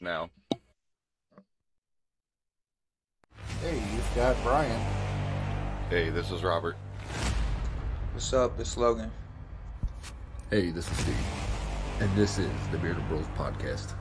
now. Hey, you've got Brian. Hey, this is Robert. What's up? This Logan. Hey, this is Steve, and this is the Bearded Bros Podcast.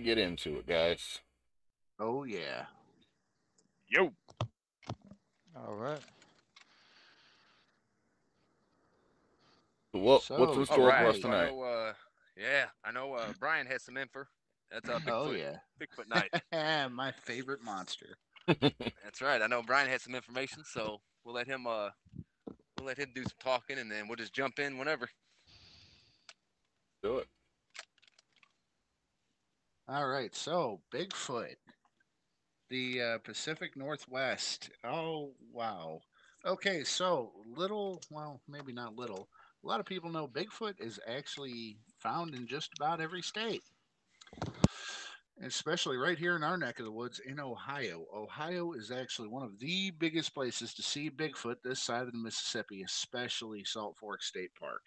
To get into it, guys. Oh yeah. Yo. All right. What, So- what's in store for us tonight? I know, uh, yeah, I know. Uh, Brian has some info. That's uh, Bigfoot, Oh yeah. Bigfoot night. My favorite monster. That's right. I know Brian has some information, so we'll let him. Uh, we'll let him do some talking, and then we'll just jump in whenever. Do it. All right, so Bigfoot, the uh, Pacific Northwest. Oh wow. Okay, so little, well, maybe not little. A lot of people know Bigfoot is actually found in just about every state, especially right here in our neck of the woods in Ohio. Ohio is actually one of the biggest places to see Bigfoot this side of the Mississippi, especially Salt Fork State Park.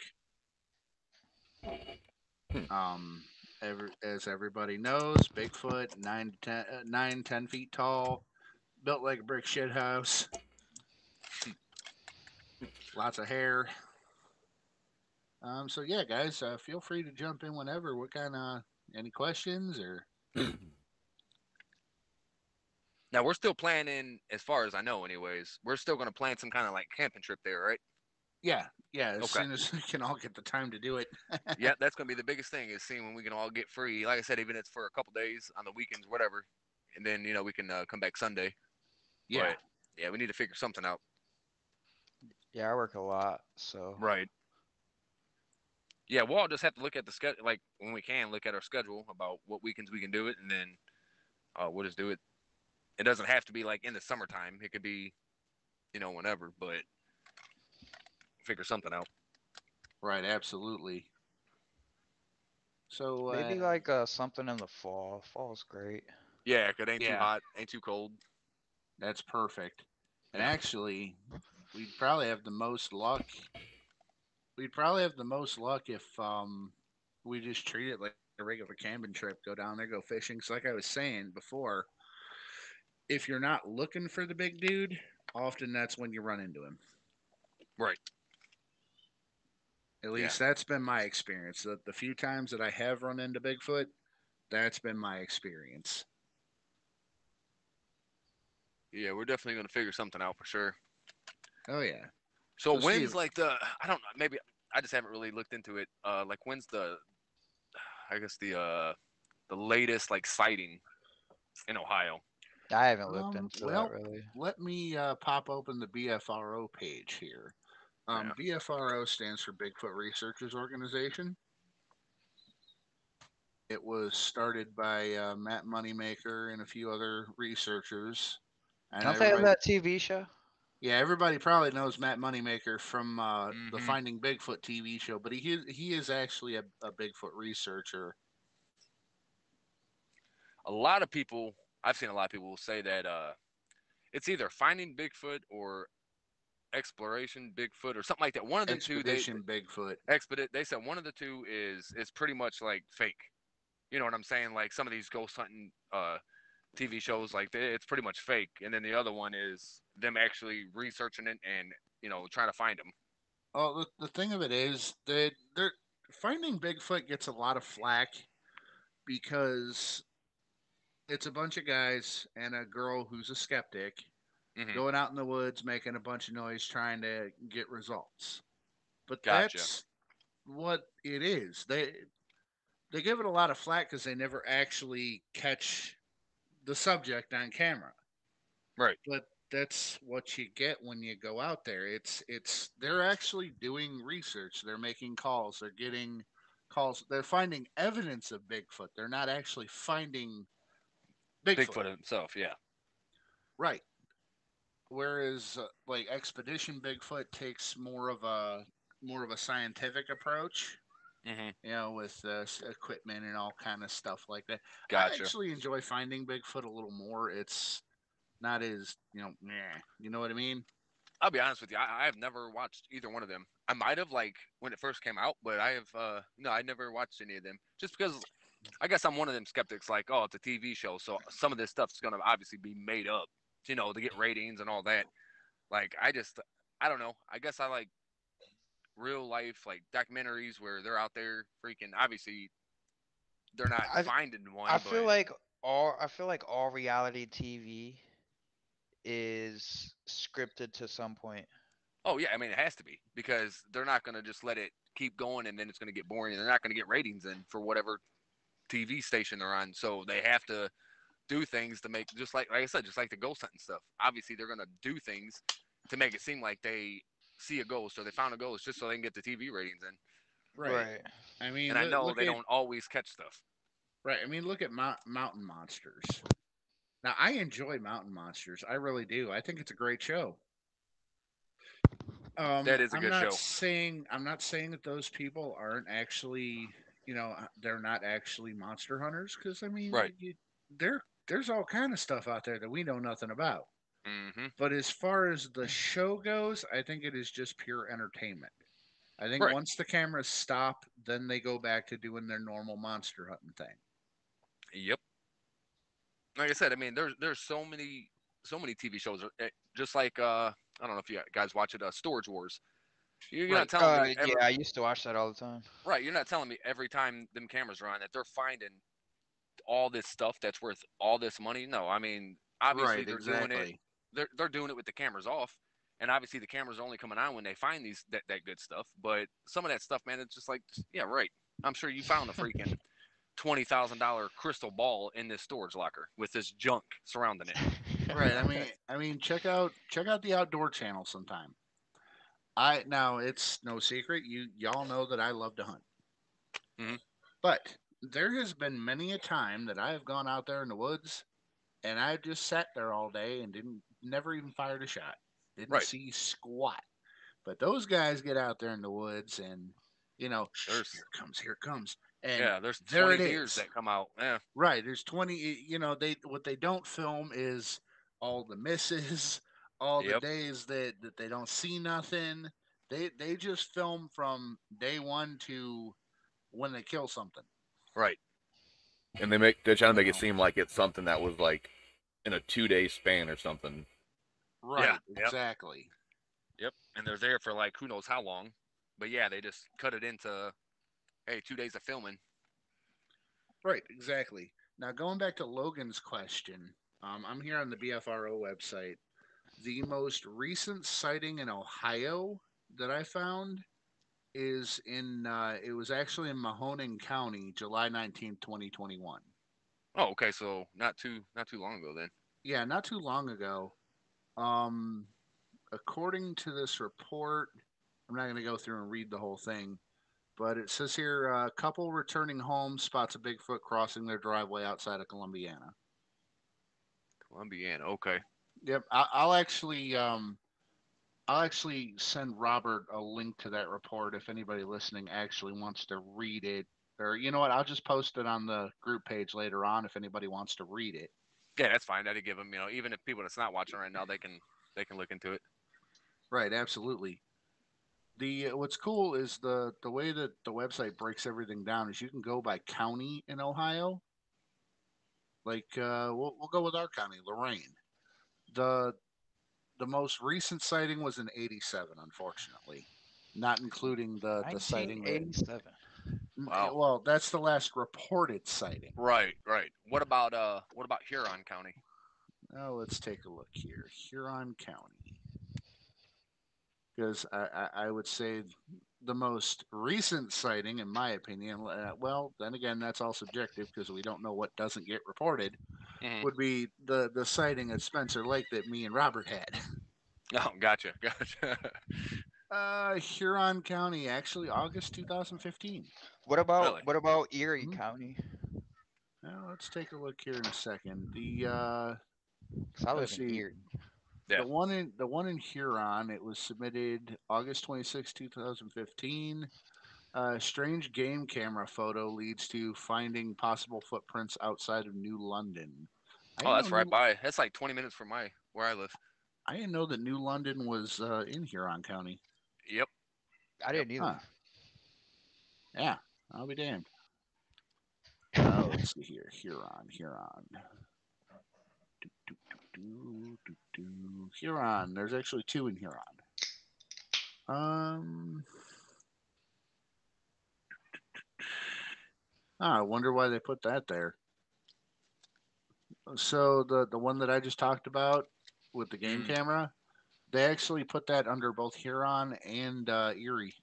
Um, as everybody knows, Bigfoot, nine to ten, uh, nine, ten feet tall, built like a brick shit house. Lots of hair. Um, so yeah, guys, uh, feel free to jump in whenever. What kind of any questions or? Now we're still planning, as far as I know, anyways. We're still going to plan some kind of like camping trip there, right? Yeah, yeah. As Okay. soon as we can all get the time to do it. yeah, that's going to be the biggest thing is seeing when we can all get free. Like I said, even if it's for a couple days on the weekends, whatever, and then you know we can uh, come back Sunday. Yeah. But, yeah, we need to figure something out. Yeah, I work a lot, so Right. Yeah, we'll all just have to look at the schedule, like when we can look at our schedule about what weekends we can do it, and then uh, we'll just do it. It doesn't have to be like in the summertime. It could be, you know, whenever, but figure something out. Right. Absolutely. So uh, maybe like uh, something in the fall. Fall's great. Yeah, 'cause it ain't too hot, ain't too cold. That's perfect. And actually, we'd probably have the most luck. We'd probably have the most luck if um we just treat it like a regular camping trip. Go down there, go fishing. So, like I was saying before, if you're not looking for the big dude, often that's when you run into him. Right. At least that's been my experience. The, the few times that I have run into Bigfoot, that's been my experience. Yeah, we're definitely gonna figure something out for sure. Oh yeah. So So, when's Steve- like the I don't know maybe I just haven't really looked into it. Uh, like when's the I guess the uh the latest like sighting in Ohio? I haven't looked Um, into well, that really. let me uh, pop open the BFRO page here. Um, BFRO stands for Bigfoot Researchers Organization. It was started by uh, Matt Moneymaker and a few other researchers. And Don't they have that TV show? Yeah, everybody probably knows Matt Moneymaker from uh, the Mhm. Finding Bigfoot TV show, but he is, he is actually a, a Bigfoot researcher. A lot of people I've seen a lot of people say that uh it's either finding Bigfoot or exploration Bigfoot or something like that. One of the two they Expedition Bigfoot. expedite they said one of the two is is pretty much like fake. You know what I'm saying? Like some of these ghost hunting uh TV shows like they, it's pretty much fake and then the other one is them actually researching it and you know trying to find them. Oh, the, the thing of it is that they're finding Bigfoot gets a lot of flack because it's a bunch of guys and a girl who's a skeptic Mhm. going out in the woods making a bunch of noise trying to get results. But Gotcha. that's what it is. They they give it a lot of flack because they never actually catch the subject on camera. Right. But that's what you get when you go out there. It's it's they're actually doing research. They're making calls. They're getting calls they're finding evidence of Bigfoot. They're not actually finding Bigfoot. Bigfoot himself, yeah. Right. Whereas uh, like Expedition Bigfoot takes more of a more of a scientific approach, Mm-hmm. you know, with uh, equipment and all kind of stuff like that. Gotcha. I actually enjoy finding Bigfoot a little more. It's not as you know, meh, you know what I mean? I'll be honest with you. I, I have never watched either one of them. I might have like when it first came out, but I have uh no, I never watched any of them. Just because I guess I'm one of them skeptics. Like, oh, it's a TV show, so some of this stuff's gonna obviously be made up, you know, to get ratings and all that. Like, I just, I don't know. I guess I like real life like documentaries where they're out there freaking. Obviously, they're not I- finding one. I but, feel like all I feel like all reality TV is scripted to some point. Oh yeah, I mean it has to be because they're not gonna just let it keep going and then it's gonna get boring. And they're not gonna get ratings in for whatever TV station they're on. So they have to do things to make just like like I said, just like the ghost hunting stuff. Obviously they're gonna do things to make it seem like they see a ghost or they found a ghost just so they can get the TV ratings in. Right. right. I mean, And I know they at- don't always catch stuff. Right. I mean, look at Mou- Mountain Monsters. Now, I enjoy Mountain Monsters. I really do. I think it's a great show. Um, That is a I'm good not show. Saying I'm not saying that those people aren't actually, you know, they're not actually monster hunters. Because I mean, Right. you, there there's all kind of stuff out there that we know nothing about. hmm But as far as the show goes, I think it is just pure entertainment. I think Right. once the cameras stop, then they go back to doing their normal monster hunting thing. Yep. Like I said, I mean, there's there's so many so many TV shows, uh, just like uh, I don't know if you guys watch it, uh, Storage Wars. You're Right. not telling Uh, me every, yeah, I used to watch that all the time. right? You're not telling me every time them cameras are on that they're finding all this stuff that's worth all this money. No, I mean, obviously right, they're exactly. doing it. They're they're doing it with the cameras off, and obviously the cameras are only coming on when they find these that, that good stuff. But some of that stuff, man, it's just like, yeah, right. I'm sure you found a freaking twenty thousand dollar crystal ball in this storage locker with this junk surrounding it. right. I mean, I mean, check out check out the Outdoor Channel sometime. I now it's no secret you y'all know that I love to hunt, Mhm. but there has been many a time that I have gone out there in the woods, and I just sat there all day and didn't never even fired a shot, didn't Right. see squat. But those guys get out there in the woods and you know, There's- here comes, here comes, and yeah, there's there twenty it deers is. that come out. Yeah, Right. There's 20, you know, they what they don't film is all the misses, all the Yep. days that, that they don't see nothing. They they just film from day one to when they kill something. Right. And they make they're trying to make it seem like it's something that was like in a two day span or something. Right. yep. Exactly. Yep. And they're there for like who knows how long, but yeah, they just cut it into, hey, two days of filming. Right. Exactly. Now going back to Logan's question, um, I'm here on the BFRO website. The most recent sighting in Ohio that I found is in uh, it was actually in Mahoning County, July 19th, 2021. Oh, okay, so not too not too long ago then. Yeah, not too long ago. Um, according to this report, I'm not going to go through and read the whole thing, but it says here a couple returning home spots a Bigfoot crossing their driveway outside of Columbiana. Columbiana. Okay. Yep, I, I'll actually um, I'll actually send Robert a link to that report if anybody listening actually wants to read it. Or you know what, I'll just post it on the group page later on if anybody wants to read it. Yeah, that's fine. That'd give them, you know, even if people that's not watching right now, they can they can look into it. Right, absolutely. The uh, what's cool is the the way that the website breaks everything down is you can go by county in Ohio. Like uh, we'll we'll go with our county, Lorain. The the most recent sighting was in '87, unfortunately, not including the the sighting. that- 1987. N- Wow. Well, that's the last reported sighting. Right, right. What about uh what about Huron County? Now let's take a look here. Huron County. Because I, I, I would say the most recent sighting, in my opinion, uh, well, then again, that's all subjective because we don't know what doesn't get reported, Mhm. would be the, the sighting at Spencer Lake that me and Robert had. Oh, gotcha, gotcha. Uh, Huron County, actually, August 2015. What about Really? what about Erie Mhm. County? Now let's take a look here in a second. The uh, 'Cause I live Let's in see. Erie. Yeah. the one in the one in Huron, it was submitted August 26, 2015. Uh, strange game camera photo leads to finding possible footprints outside of New London. I Oh, that's right New- by. That's like 20 minutes from my where I live. I didn't know that New London was uh, in Huron County. Yep. I didn't either. Huh. Yeah, I'll be damned. Uh, let's see here. Huron, Huron. Do, do, do, do, do, do. Huron. There's actually two in Huron. Um. Ah, I wonder why they put that there. So the the one that I just talked about with the game Mm. camera, they actually put that under both Huron and uh, Erie.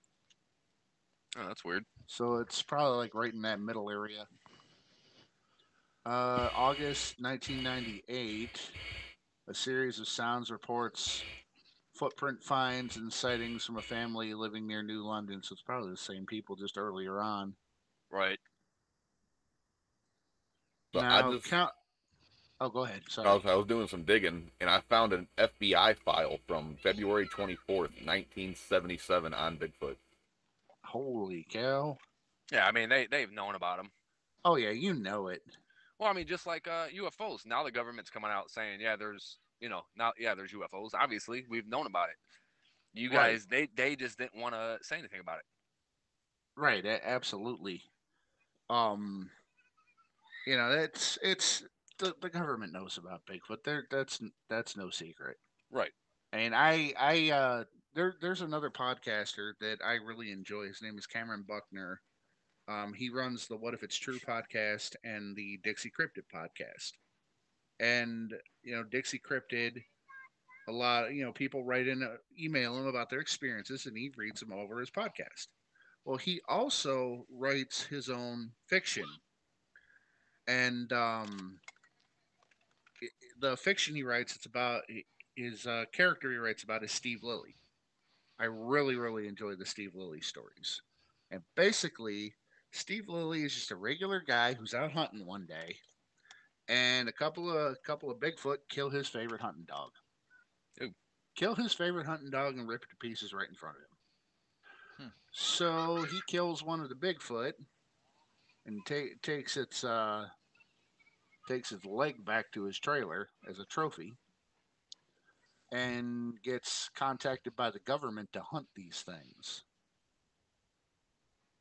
Oh, that's weird. So it's probably like right in that middle area. Uh, August 1998, a series of sounds reports footprint finds and sightings from a family living near New London. So it's probably the same people just earlier on. Right. So I just count. Oh, go ahead. Sorry. I was, I was doing some digging and I found an FBI file from February 24th, 1977 on Bigfoot. Holy cow. Yeah, I mean they they've known about them. Oh, yeah, you know it. Well, I mean just like uh, UFOs. Now the government's coming out saying, yeah, there's you know now yeah there's UFOs. Obviously we've known about it. You Right. guys they they just didn't want to say anything about it. Right, absolutely. Um, you know, that's it's the, the government knows about Bigfoot. There, that's that's no secret. Right. And I, I, uh, there, there's another podcaster that I really enjoy. His name is Cameron Buckner. Um, he runs the What If It's True podcast and the Dixie Cryptid podcast. And you know, Dixie Cryptid, a lot, you know, people write in, uh, email him about their experiences, and he reads them over his podcast. Well, he also writes his own fiction, and um, the fiction he writes, it's about his uh, character he writes about is Steve Lilly. I really, really enjoy the Steve Lilly stories, and basically, Steve Lilly is just a regular guy who's out hunting one day, and a couple of couple of Bigfoot kill his favorite hunting dog. Ooh. Kill his favorite hunting dog and rip it to pieces right in front of him. Hmm. So he kills one of the Bigfoot and ta- takes its uh, takes its leg back to his trailer as a trophy, and gets contacted by the government to hunt these things.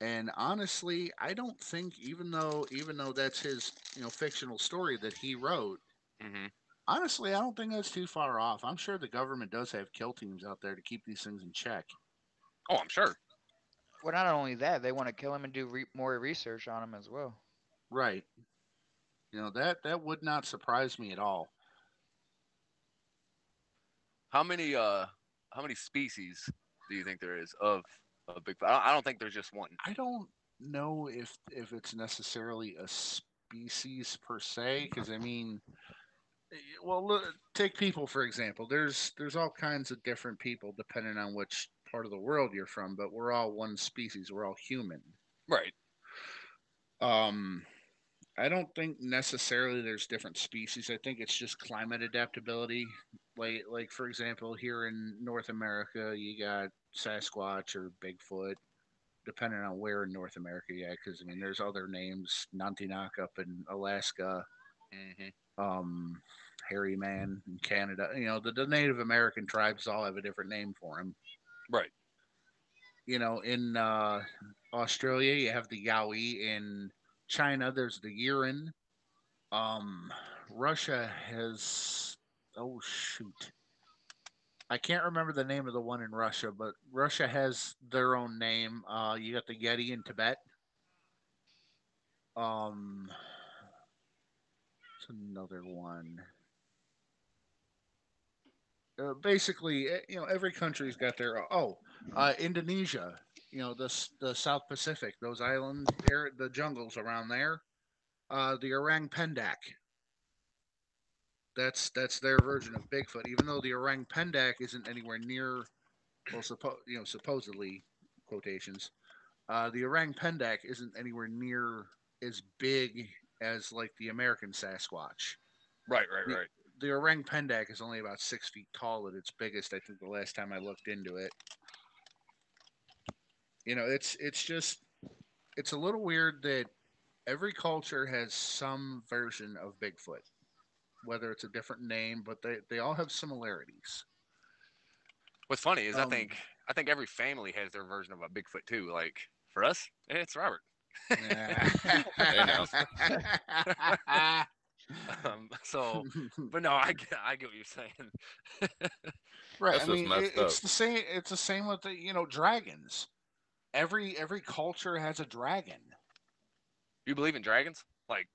And honestly, I don't think even though even though that's his you know fictional story that he wrote, hmm honestly, I don't think that's too far off. I'm sure the government does have kill teams out there to keep these things in check. Oh, I'm sure. Well, not only that, they want to kill him and do re- more research on him as well. Right. You know that that would not surprise me at all. How many uh how many species do you think there is of of big? I don't, think there's just one. I don't know if if it's necessarily a species per se, because I mean, eh, well, look, take people for example. There's there's all kinds of different people depending on which part of the world you're from, but we're all one species. We're all human. Right. Um, I don't think necessarily there's different species. I think it's just climate adaptability. Like, like for example, here in North America, you got Sasquatch or Bigfoot, depending on where in North America. Yeah, because I mean, there's other names, Nantinaq up in Alaska, hmm um, Hairy Man in Canada. You know, the, the Native American tribes all have a different name for him. Right. You know, in uh, Australia, you have the Yowie. In China, there's the Yeren. Um, Russia has oh shoot, I can't remember the name of the one in Russia, but Russia has their own name. Uh, you got the Yeti in Tibet. Um, it's another one. Uh, basically, eh, you know, every country's got their oh, uh, Indonesia. You know, the the South Pacific, those islands, air, the jungles around there. Uh, the orang pendek. That's that's their version of Bigfoot. Even though the orang pendek isn't anywhere near well, suppo- you know, supposedly quotations, uh, the orang pendek isn't anywhere near as big as like the American Sasquatch. Right, right, right. The orang pendek is only about six feet tall at its biggest. I think the last time I looked into it. You know, it's it's just it's a little weird that every culture has some version of Bigfoot, whether it's a different name, but they, they all have similarities. What's funny is Um, I think I think every family has their version of a Bigfoot too. Like for us, it's Robert. Um, so, but no, I get I get what you're saying. right. That's I mean, it, it's the same. It's the same with the you know dragons. Every every culture has a dragon. You believe in dragons? Like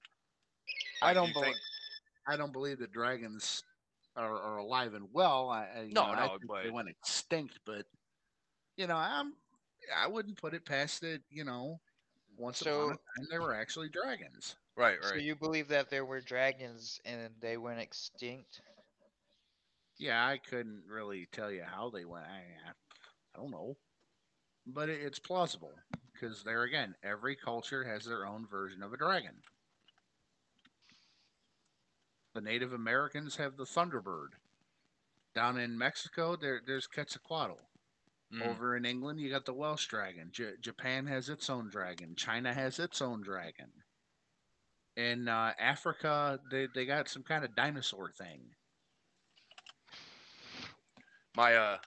I don't you believe. think- I don't believe that dragons are, are alive and well. I, I, you No, know, I no, think they went extinct. But you know, I'm I wouldn't put it past it. You know, once upon a time there were actually dragons. Right, right. So you believe that there were dragons and they went extinct? Yeah, I couldn't really tell you how they went. I, I, don't know, but it, it's plausible because there again, every culture has their own version of a dragon. The Native Americans have the Thunderbird. Down in Mexico, there there's Quetzalcoatl. Mm. Over in England, you got the Welsh dragon. J- Japan has its own dragon. China has its own dragon. In uh, Africa, they, they got some kind of dinosaur thing. My uh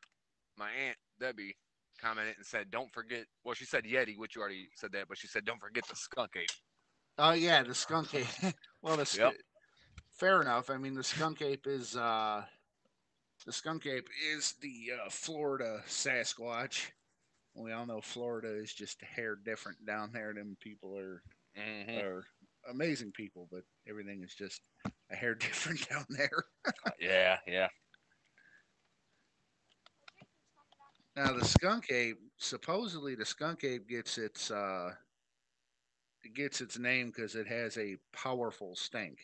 my aunt Debbie commented and said, "Don't forget." Well, she said Yeti, which you already said that, but she said, "Don't forget the skunk ape." Oh yeah, the skunk ape. well, the sk- Yep. fair enough. I mean, the skunk ape is uh, the skunk ape is the uh, Florida Sasquatch. We all know Florida is just a hair different down there. Them people are Mhm. are amazing people, but everything is just a hair different down there. yeah, yeah. Now the skunk ape, supposedly the skunk ape gets its uh, it gets its name because it has a powerful stink.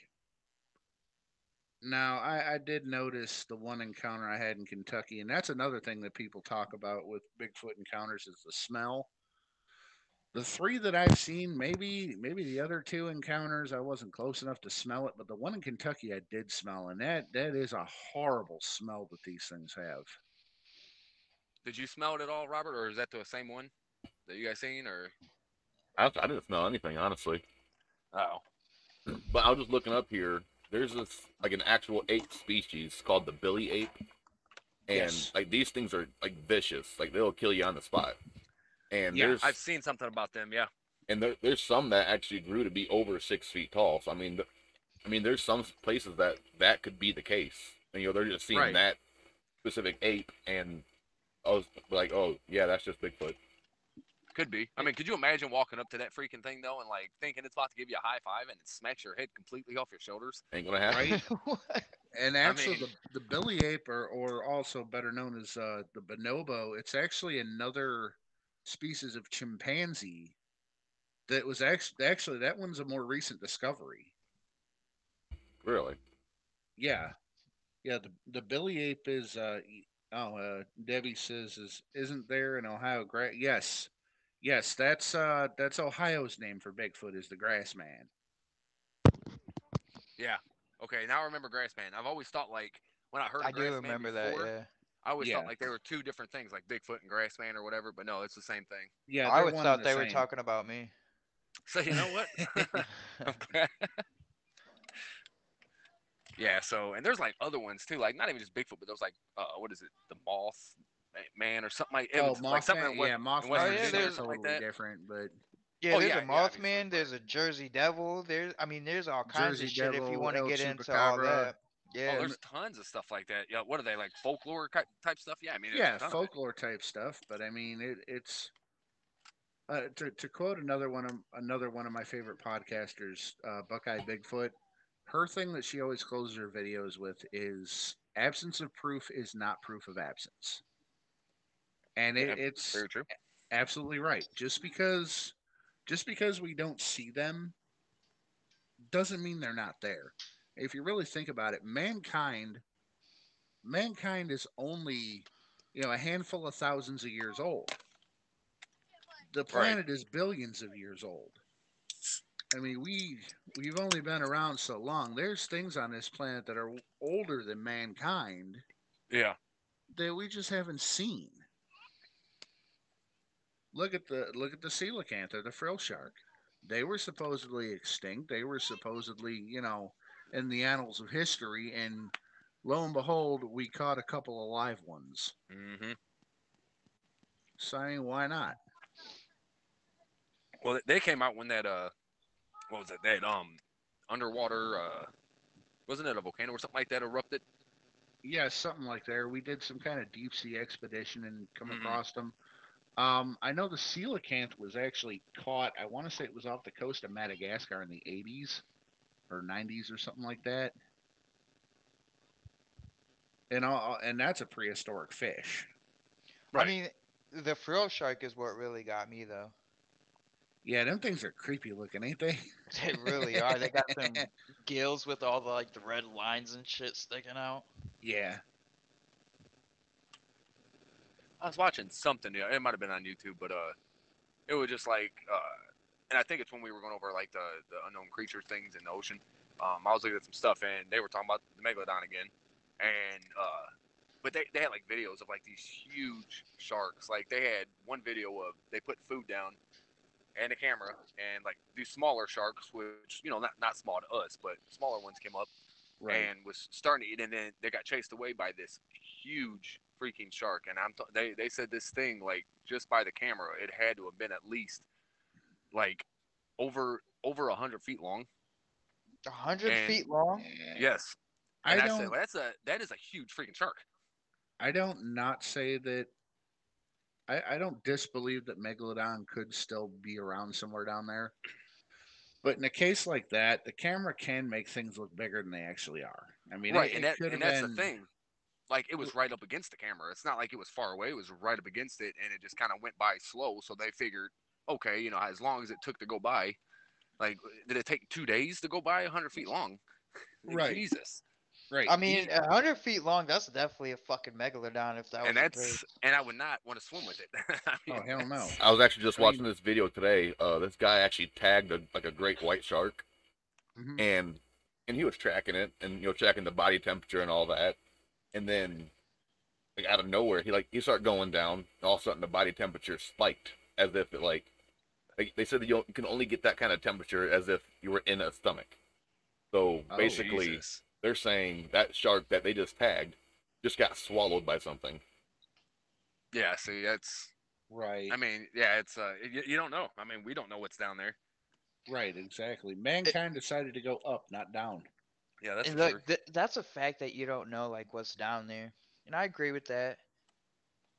Now I, I did notice the one encounter I had in Kentucky, and that's another thing that people talk about with Bigfoot encounters is the smell. The three that I've seen, maybe maybe the other two encounters, I wasn't close enough to smell it, but the one in Kentucky I did smell, and that that is a horrible smell that these things have. Did you smell it at all, Robert, or is that the same one that you guys seen? Or I, I didn't smell anything, honestly. oh, But I was just looking up here. There's this like an actual ape species called the Bili ape, and Yes. like these things are like vicious. Like they'll kill you on the spot. And yeah, there's I've seen something about them. Yeah, and there, there's some that actually grew to be over six feet tall. So I mean, th- I mean, there's some places that that could be the case. And, you know, they're just seeing Right. that specific ape, and I was like, oh yeah, that's just Bigfoot. could be. I mean, could you imagine walking up to that freaking thing though, and like thinking it's about to give you a high five, and it smacks your head completely off your shoulders? Ain't gonna happen. Right? And actually, mean- the, the Bili ape, or, or also better known as uh, the bonobo, it's actually another species of chimpanzee that was actually actually that one's a more recent discovery. Really? Yeah, yeah. The the Bili ape is uh, oh uh, Debbie says is isn't there in Ohio? Gra- yes, yes. That's uh that's Ohio's name for Bigfoot is the grass man. Yeah. Okay, now I remember Grassman. I've always thought like when I heard of I do Grassman remember that, yeah. I always Yeah. thought like they were two different things, like Bigfoot and Grassman or whatever. But no, it's the same thing. Yeah, I always thought the they were talking about me. So you know what? Yeah. So and there's like other ones too, like not even just Bigfoot, but there's like uh, what is it, the Moth Man or something like, Oh, was like something Mothman, yeah, in Mothman Western yeah, is Virginia or there's- totally like that. different, but Yeah, Oh, there's yeah, a yeah, Mothman, there's a Jersey Devil, there's I mean there's all kinds Jersey of shit if you want to get into all Chupacabra. Oh, Yeah. there's tons of stuff like that. Yeah, what are they like folklore type stuff? Yeah, I mean, yeah, ton of it. folklore type stuff. But I mean, it, it's uh, to to quote another one of another one of my favorite podcasters, uh, Buckeye Bigfoot. Her thing that she always closes her videos with is absence of proof is not proof of absence, and it, Yeah, it's Very true. absolutely right. Just because just because we don't see them doesn't mean they're not there. If you really think about it, mankind mankind is only you know, a handful of thousands of years old. The planet is billions of years old. I mean, we we've only been around so long. There's things on this planet that are older than mankind Yeah. that we just haven't seen. Look at the look at the coelacanth or the frill shark. They were supposedly extinct. They were supposedly, you know, in the annals of history, and lo and behold, we caught a couple of live ones. hmm So I mean, why not? Well, they came out when that uh, what was it? That um, underwater uh, wasn't it a volcano or something like that erupted? Yeah, something like that. We did some kind of deep sea expedition and come Mhm. across them. Um, I know the coelacanth was actually caught. I want to say it was off the coast of Madagascar in the 80s or 90s or something like that. And all, and that's a prehistoric fish. I mean, the frill shark is what really got me though. Yeah, them things are creepy looking, ain't they? They really are. They got some gills with all the like the red lines and shit sticking out. Yeah. I was watching something. yeah, It might have been on YouTube, but uh, it was just like, uh, and I think it's when we were going over like the the unknown creature things in the ocean. Um, I was looking at some stuff, and they were talking about the megalodon again, and uh, but they they had like videos of like these huge sharks. Like they had one video of they put food down and a camera, and like these smaller sharks, which you know not not small to us, but smaller ones came up and was starting to eat, and then they got chased away by this huge freaking shark. And I'm t- they they said this thing like just by the camera, it had to have been at least like over over a hundred feet long. A hundred feet long. Yes, I and I, don't. said well, that's a that is a huge freaking shark. I don't not say that. I, I don't disbelieve that Megalodon could still be around somewhere down there. But in a case like that, the camera can make things look bigger than they actually are. I mean, right, it, and that and that's been, the thing. Like it was right up against the camera. It's not like it was far away. It was right up against it, and it just kind of went by slow. So they figured, okay, you know, as long as it took to go by, like, did it take two days to go by hundred feet long? Right. Jesus. Right. I mean, a hundred feet long. That's definitely a fucking megalodon. If that was and the that's case. and I would not want to swim with it. I oh hell no. I was actually just watching this video today. Uh, this guy actually tagged a, like a great white shark, Mhm. and and he was tracking it, and you know tracking the body temperature and all that, and then like out of nowhere, he like he started going down, and all of a sudden the body temperature spiked as if it like, like they said that you, you can only get that kind of temperature as if you were in a stomach. So Oh, basically, Jesus. they're saying that shark that they just tagged just got swallowed by something. Yeah. See, that's. Right. I mean, yeah. It's. Uh. You, you don't know. I mean, we don't know what's down there. right. Exactly. Mankind decided to go up, not down. Yeah, that's and look, th- that's a fact that you don't know like what's down there, and I agree with that.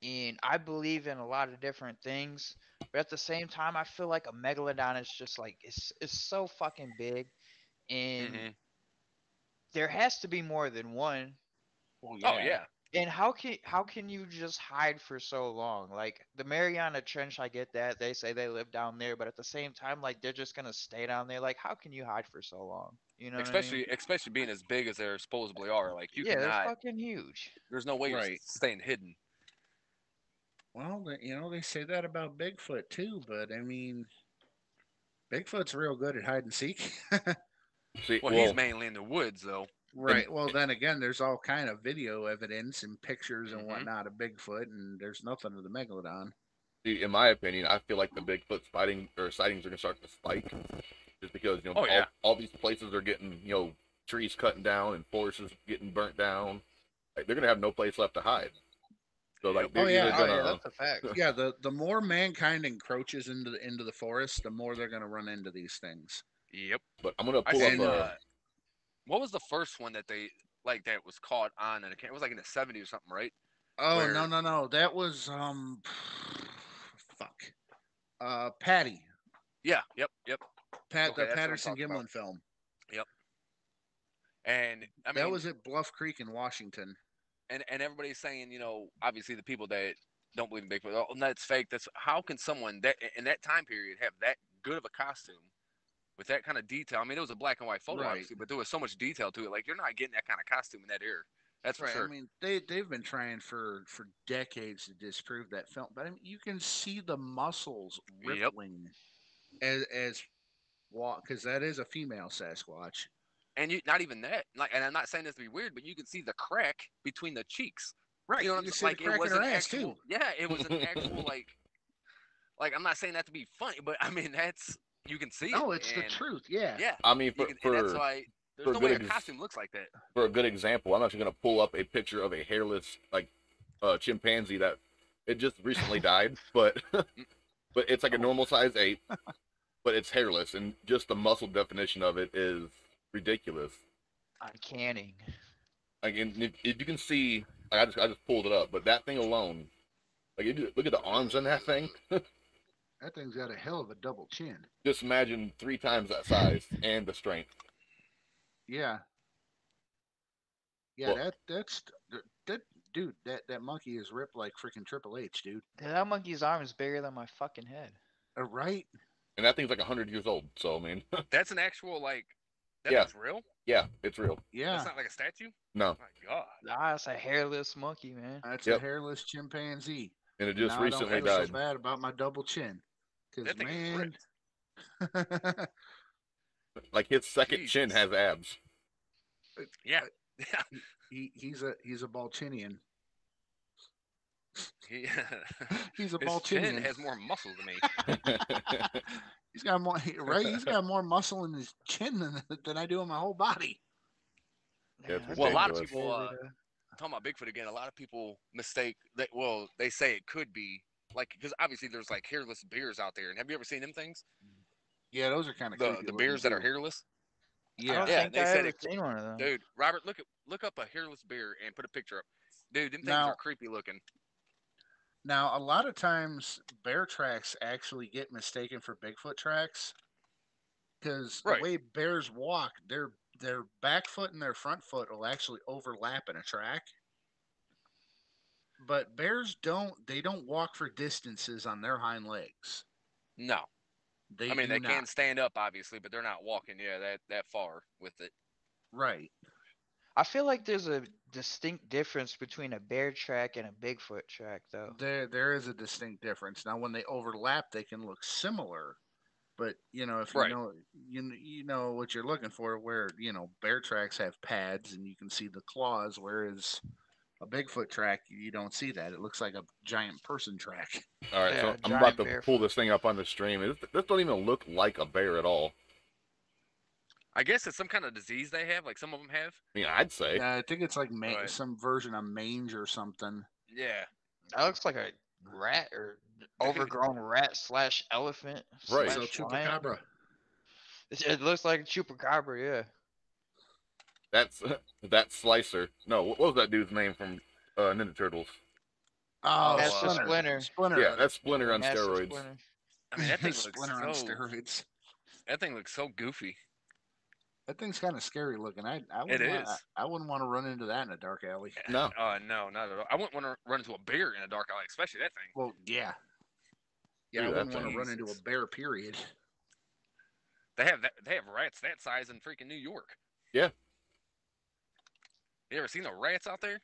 And I believe in a lot of different things, but at the same time, I feel like a megalodon is just like it's it's so fucking big, and Mhm. there has to be more than one. Well, Oh yeah. And how can how can you just hide for so long? Like the Mariana Trench, I get that they say they live down there, but at the same time, like they're just gonna stay down there. Like how can you hide for so long? You know, what I mean? especially especially being as big as they supposedly are. Like you yeah, they're fucking huge. There's no way you're staying hidden. Well, you know they say that about Bigfoot too, but I mean, Bigfoot's real good at hide and seek. See, Well, he's mainly in the woods though. right. Well, then again, there's all kind of video evidence and pictures and Mhm. whatnot of Bigfoot, and there's nothing of the Megalodon. See, in my opinion, I feel like the Bigfoot sighting or sightings are gonna start to spike, just because you know Oh, all, yeah. all these places are getting you know trees cutting down and forests getting burnt down. Like, they're gonna have no place left to hide. So like Yep. Oh, yeah. Oh gonna yeah, that's a fact. Yeah, the the more mankind encroaches into the into the forest, the more they're going to run into these things. Yep. But I'm gonna I pull seen. up. Uh, Uh, what was the first one that they like that was caught on? And it was like in the '70s or something, right? Oh Where- no no no, that was um, fuck, uh, Patty, Yeah. Yep. Yep. Pat Okay, the that's what I'm Patterson talking about. Gimlin film. Yep. And I mean, that was at Bluff Creek in Washington. And and everybody's saying, you know, obviously the people that don't believe in Bigfoot, oh, that's fake. That's how can someone that in that time period have that good of a costume with that kind of detail? I mean, it was a black and white photo, Right. obviously, but there was so much detail to it. Like you're not getting that kind of costume in that era. That's Right. sure. I mean, they they've been trying for for decades to disprove that film, but I mean, you can see the muscles Yep. rippling as as walk because that is a female Sasquatch. And you not even that. Like, and I'm not saying this to be weird, but you can see the crack between the cheeks. Right. You know what you I'm see saying? the Like it crack was in her an ass actual. too. Yeah, it was an actual like. Like I'm not saying that to be funny, but I mean that's you can see it. No, it's the truth. Yeah. Yeah, I mean, for, can, for, that's why there's for no good way a ex- costume looks like that. for a good example, I'm actually gonna pull up a picture of a hairless like uh, chimpanzee that it just recently died, but but it's like a normal size ape, but it's hairless, and just the muscle definition of it is ridiculous. Uncanny. Like, and if, if you can see, like, I just I just pulled it up, but that thing alone, like, if you look at the arms on that thing. That thing's got a hell of a double chin. just imagine three times that size and the strength. Yeah. Yeah, Well- that that's that, that dude. That that monkey is ripped like freaking Triple H, dude. Dude, That monkey's arm is bigger than my fucking head. Uh, right? And that thing's like hundred years old. So I mean, That's an actual like. That Yeah. looks real. yeah, it's real. Yeah. That's not like a statue. No, My God. Nah, it's a hairless monkey, man. That's Yep. a hairless chimpanzee. and it just Now recently I don't feel died. so bad about my double chin. Cause That thing is man. Like his second chin has abs. Yeah. Yeah. he he's a he's a Balchinian. He, He's a his Balchinian. chin has more muscle than me. He's got more right. He's got more muscle in his chin than than I do in my whole body. Yeah, it's Well, a lot of people. Uh, talking about Bigfoot again, a lot of people mistake that. Well, they say it could be like because obviously there's like hairless bears out there. And have you ever seen them things? Yeah, those are kind of The the bears that are hairless, though. I Yeah, don't Yeah, think they I said ever it- seen one of them. dude. Robert, look at look up a hairless bear and put a picture up. Dude, them things Now- are creepy looking. Now, a lot of times, bear tracks actually get mistaken for Bigfoot tracks because Right. the way bears walk, their their back foot and their front foot will actually overlap in a track. But bears don't; they don't walk for distances on their hind legs. No, They I mean they not. can stand up obviously, but they're not walking. Yeah, that that far with it. right. I feel like there's a distinct difference between a bear track and a Bigfoot track, though. There there is a distinct difference. Now, when they overlap, they can look similar. But you know, if you Right. know you you know what you're looking for, where you know bear tracks have pads and you can see the claws, whereas a Bigfoot track you don't see that. It looks like a giant person track. All right, Yeah, so I'm about to bear pull this thing up on the stream. This, this don't even look like a bear at all. I guess it's some kind of disease they have, like some of them have. I mean, I'd say. Yeah, I think it's like ma- Right. some version of mange or something. Yeah, That looks like a rat or overgrown rat slash elephant. Right. Slash lion. chupacabra. It, it looks like a chupacabra, yeah. That's that slicer. No, what was that dude's name from uh, Ninja Turtles? Oh, That's the Splinter. Splinter. Yeah, that's Splinter on Massive steroids. splinter. I mean that thing looks Splinter on steroids. that thing looks so goofy. That thing's kind of scary looking. I I It wouldn't wanna. I, I wouldn't want to run into that in a dark alley. No, Uh, no, not at all. I wouldn't want to run into a bear in a dark alley, especially that thing. Well, yeah. Yeah, I wouldn't want to run into a bear. Period. They have that. They have rats that size in freaking New York. Yeah. You ever seen the rats out there?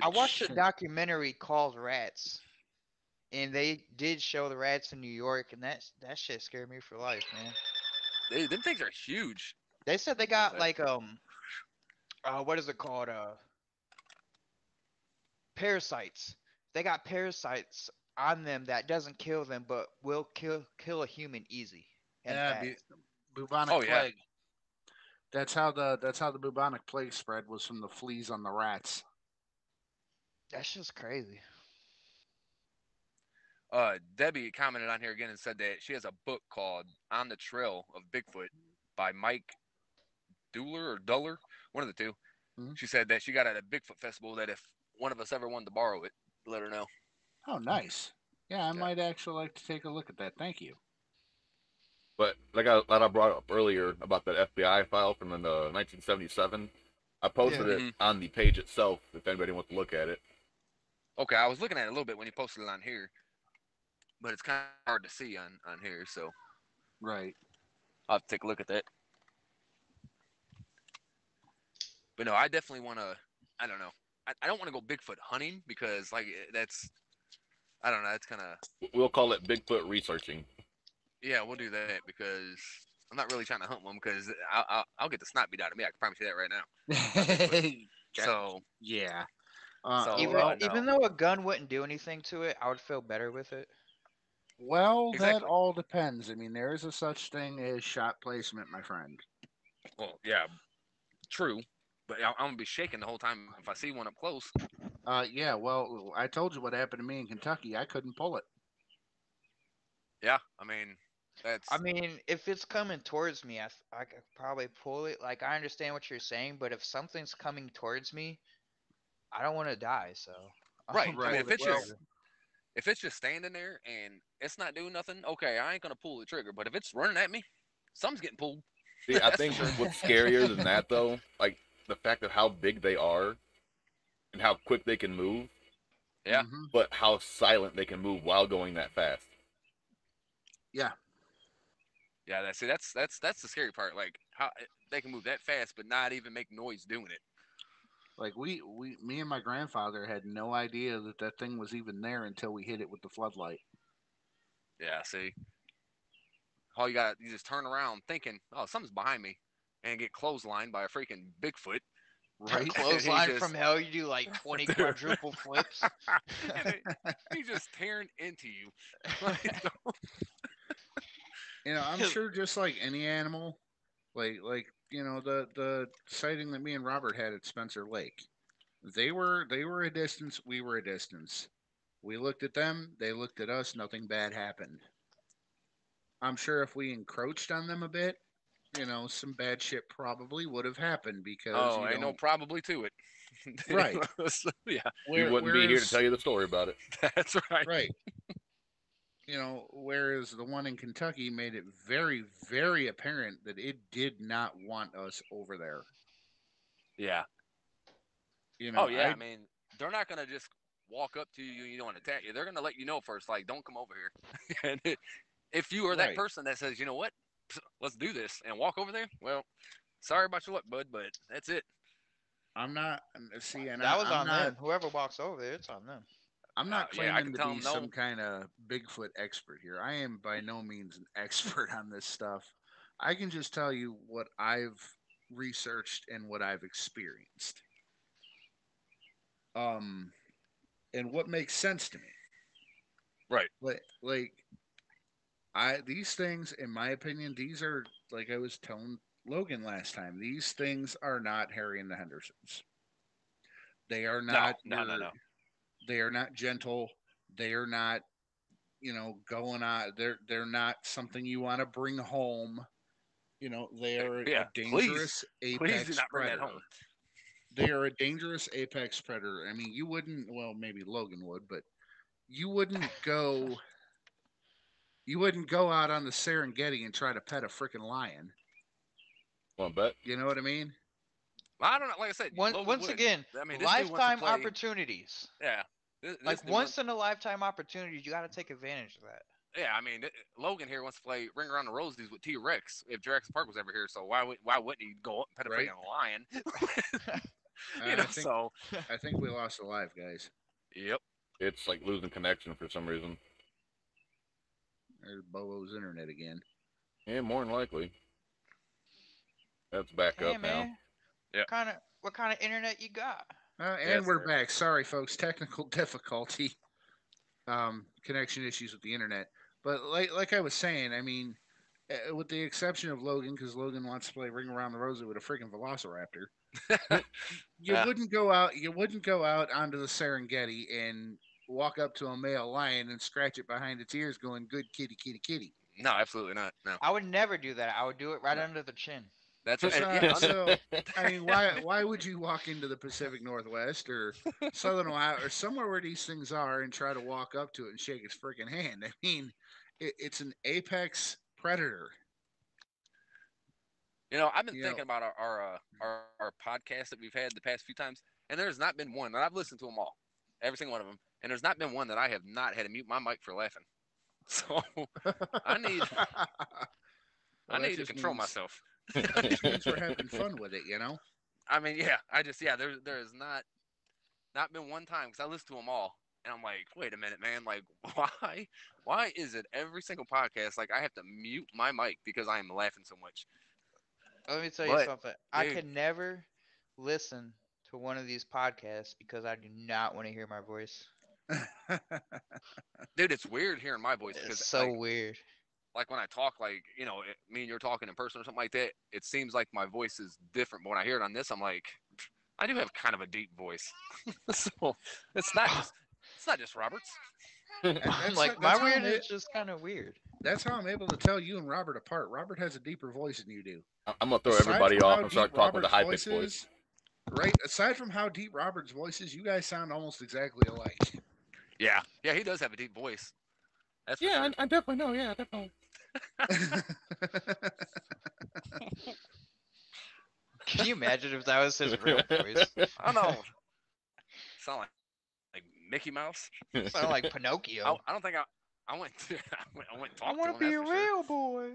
I watched a documentary called Rats, and they did show the rats in New York, and that that shit scared me for life, man. Dude, them things are huge. They said they got like um, uh, what is it called? Uh, parasites. They got parasites on them that doesn't kill them, but will kill kill a human easy. and Yeah, fast. bu- bubonic Oh, yeah. That's how the that's how the bubonic plague spread was from the fleas on the rats. That's just crazy. Uh, Debbie commented on here again and said that she has a book called On the Trail of Bigfoot by Mike Duller or Duller, one of the 2 Mhm. She said that she got it at a Bigfoot festival. That if one of us ever wanted to borrow it, let her know. Oh, nice. Yeah, I Yeah. might actually like to take a look at that. Thank you. but like I, like I brought up earlier about that FBI file from the 1977, I posted Yeah. it Mhm. on the page itself if anybody wants to look at it. Okay, I was looking at it a little bit when you posted it on here, but it's kind of hard to see on on here, so Right. I'll have to take a look at that. But no, I definitely want to I don't know. I, I don't want to go Bigfoot hunting because like eh, that's I don't know. That's kind of We'll call it Bigfoot researching. yeah. We'll do that because I'm not really trying to hunt one because I'll, I'll, I'll get the snot beat out of me. I can promise you that right now. So yeah. Uh, So, even uh, even though a gun wouldn't do anything to it, I would feel better with it. Well, that all depends. I mean, there is a such thing as shot placement, my friend. well, yeah, true. But I- I'm gonna be shaking the whole time if I see one up close. Uh, yeah. Well, I told you what happened to me in Kentucky. I couldn't pull it. Yeah, I mean that's I mean, if it's coming towards me, I, I could probably pull it. Like, I understand what you're saying, but if something's coming towards me, I don't want to die. So, I'll Right, I mean, if it's trigger. just- if it's just standing there and it's not doing nothing, okay, I ain't gonna pull the trigger. But if it's running at me, something's getting pulled. See, I think what's scarier than that though, like the fact of how big they are and how quick they can move, Yeah. Mhm. but how silent they can move while going that fast. Yeah. Yeah, that's see, that's that's that's the scary part. Like how they can move that fast, but not even make noise doing it. Like we, we, me and my grandfather had no idea that that thing was even there until we hit it with the floodlight. Yeah, see, all you got, you just turn around thinking, oh, something's behind me, and get clotheslined by a freaking Bigfoot. Right? He clothesline just- from hell, you do like 20 Dude. quadruple flips. And it- He's just tearing into you. You know, I'm sure just like any animal, like like you know the the sighting that me and Robert had at Spencer Lake, they were they were a distance, we were a distance. We looked at them, they looked at us, nothing bad happened. I'm sure if we encroached on them a bit, you know, some bad shit probably would have happened because oh, ain't no probably to it. Right. So, yeah, We wouldn't be here to tell you the story about it. that's right. right. You know, whereas the one in Kentucky made it very, very apparent that it did not want us over there. Yeah. You know, oh yeah. I- I, mean, they're not gonna just walk up to you and you don't attack you. They're gonna let you know first, like, don't come over here. and it, if you are that Right. person that says, you know what, let's do this and walk over there, well, sorry about your luck, bud, but that's it. I'm not see, and that I, was I'm on not, them. Whoever walks over there, it's on them. I'm not Uh, yeah, claiming to be no. some kind of Bigfoot expert here. I am by no means an expert on this stuff. I can just tell you what I've researched and what I've experienced. Um, and what makes sense to me. Right. Like, like, I these things, in my opinion, these are like I was telling Logan last time. These things are not Harry and the Hendersons. They are not. no, no, your- no. They are not gentle. They are not, you know, going on. They're they're not something you want to bring home. You know, they are Yeah, a please. dangerous apex Please do not bring predator. that home. They are a dangerous apex predator. I mean, you wouldn't. Well, maybe Logan would, but you wouldn't go. You wouldn't go out on the Serengeti and try to pet a freaking lion. Well, bet. You know what I mean? I don't know. Like I said, One, once would. again, I mean, this dude wants to lifetime opportunities. Yeah. This, this Like dude once wants- in a lifetime opportunity, you got to take advantage of that. Yeah, I mean, Logan here wants to play Ring Around the Rosies with T Rex if Jurassic Park was ever here. So why would why wouldn't he go up and pet a Right. freaking lion? Uh, I you know, think, so I think we lost a live, guys. yep. It's like losing connection for some reason. There's Bobo's internet again. Yeah, more than likely. That's back hey up now. Yeah. what kind of what kind of internet you got? Uh, and Yes, we're sir. back. Sorry, folks. Technical difficulty, um, connection issues with the internet. But like like I was saying, I mean, uh, with the exception of Logan, because Logan wants to play Ring Around the Rosie with a freaking Velociraptor. you Yeah. wouldn't go out. You wouldn't go out onto the Serengeti and walk up to a male lion and scratch it behind its ears, going "Good kitty, kitty, kitty." No, absolutely not. No, I would never do that. I would do it right under the chin. That's So, and- yeah, so, I mean, why why would you walk into the Pacific Northwest or Southern Ohio or somewhere where these things are and try to walk up to it and shake its freaking hand? I mean, it, it's an apex predator. You know, I've been You know- thinking about our our, uh, our our podcast that we've had the past few times, and there's not been one, and I've listened to them all, every single one of them, and there's not been one that I have not had to mute my mic for laughing. So I need Well, I need to control means- myself. That just means we're having fun with it, you know. I mean, yeah, I just yeah, there there has not not been one time because I listen to them all, and I'm like, wait a minute, man, like why why is it every single podcast like I have to mute my mic because I am laughing so much? Let me tell you But, something. I dude- could never listen to one of these podcasts because I do not want to hear my voice. Dude, it's weird hearing my voice because It's so like, weird. Like when I talk, like you know, it, me and you're talking in person or something like that, it seems like my voice is different. But when I hear it on this, I'm like, I do have kind of a deep voice, so it's not just it's not just Robert's. I'm That's like how- my weird I'm is just kind of weird. That's how I'm able to tell you and Robert apart. Robert has a deeper voice than you do. I- I'm gonna throw Aside everybody off and start deep talking with a high pitched voice voice. is, Right. Aside from how deep Robert's voice is, you guys sound almost exactly alike. Yeah, yeah, he does have a deep voice. That's Yeah, sure. I, I definitely know. Yeah, definitely. Can you imagine if that was his real voice? I don't know. Sound like like Mickey Mouse. Sound like Pinocchio. I, I don't think I. I went to. I went, I went I want to to be a that's sure. real boy.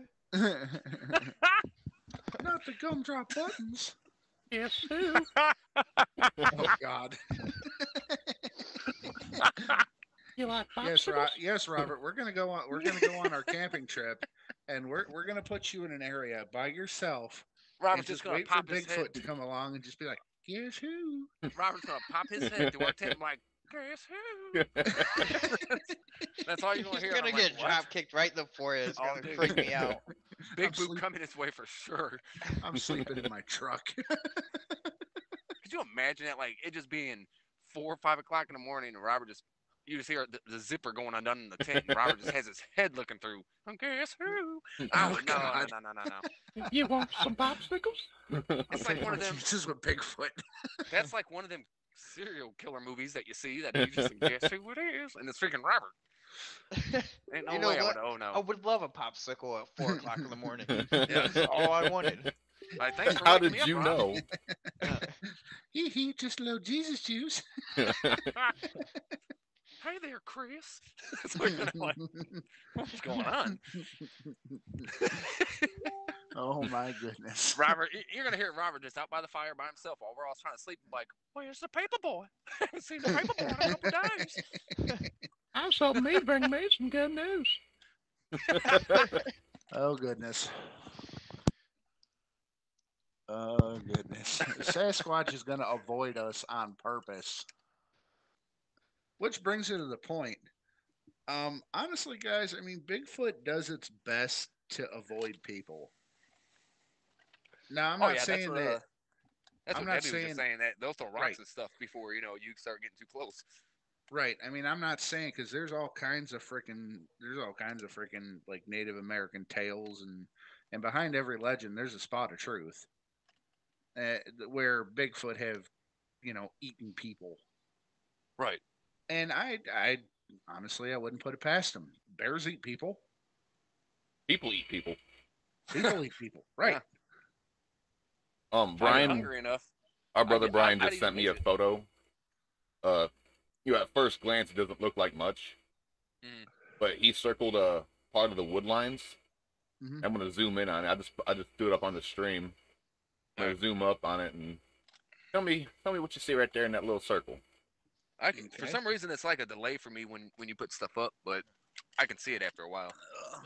Not the gumdrop buttons. yes, too. Oh God. You like yes, popsicles? Ro- yes, Robert. We're gonna go on. We're gonna go on our camping trip, and we're we're gonna put you in an area by yourself. Robert's just just gonna wait pop for his Bigfoot head. to come along and just be like, "Guess who?" Robert's gonna pop his head through our tent. I'm like, guess who? That's all you're gonna He's hear. gonna I'm get like, what? drop kicked right in the forehead. It's Oh, gonna dude. freak me out. Big I'm boot sleep- coming his way for sure. I'm sleeping in my truck. Could you imagine that? Like it just being four or five o'clock in the morning, and Robert just you just hear the, the zipper going undone in the tent, and Robert just has his head looking through. I'm guess who? Oh, Oh, no, no, God. no, no, no, no. you want some popsicles? It's like one of them. Jesus with Bigfoot. That's like one of them serial killer movies that you see that you just guess who it is, and it's freaking Robert. Ain't no You know way I would. Oh no. I would love a popsicle at four o'clock in the morning. Yeah. That's all I wanted. Like, thanks for How did me up, you Rob. know? Uh, he he just a little Jesus juice. Hey there, Chris. That's what you're like, what's going on? oh my goodness. Robert, you're gonna hear Robert just out by the fire by himself while we're all trying to sleep. Like, where's the paper boy? I haven't seen the paper boy in a couple days. I saw me bring me some good news. Oh goodness. Oh goodness. Sasquatch is gonna avoid us on purpose. Which brings it to the point. Um, honestly, guys, I mean, Bigfoot does its best to avoid people. Now, I'm oh not yeah, saying that's what, that. uh, that's I'm what not Debbie saying- just saying that they'll throw rocks Right. and stuff before you know you start getting too close. Right. I mean, I'm not saying because there's all kinds of freaking there's all kinds of freaking like Native American tales and and behind every legend there's a spot of truth. Uh, where Bigfoot have, you know, eaten people, Right. And I I honestly I wouldn't put it past them. Bears eat people. People eat people. People eat people. Right. Um, If I get Brian, hungry enough. our brother I- Brian I'd just even sent me a it. photo. Uh, you know, at first glance, it doesn't look like much, Mm. but he circled a part of the wood lines. Mhm. I'm gonna zoom in on it. I just I just threw it up on the stream. I'm gonna zoom up on it and tell me tell me what you see right there in that little circle. I can, for some reason it's like a delay for me when when you put stuff up, but I can see it after a while.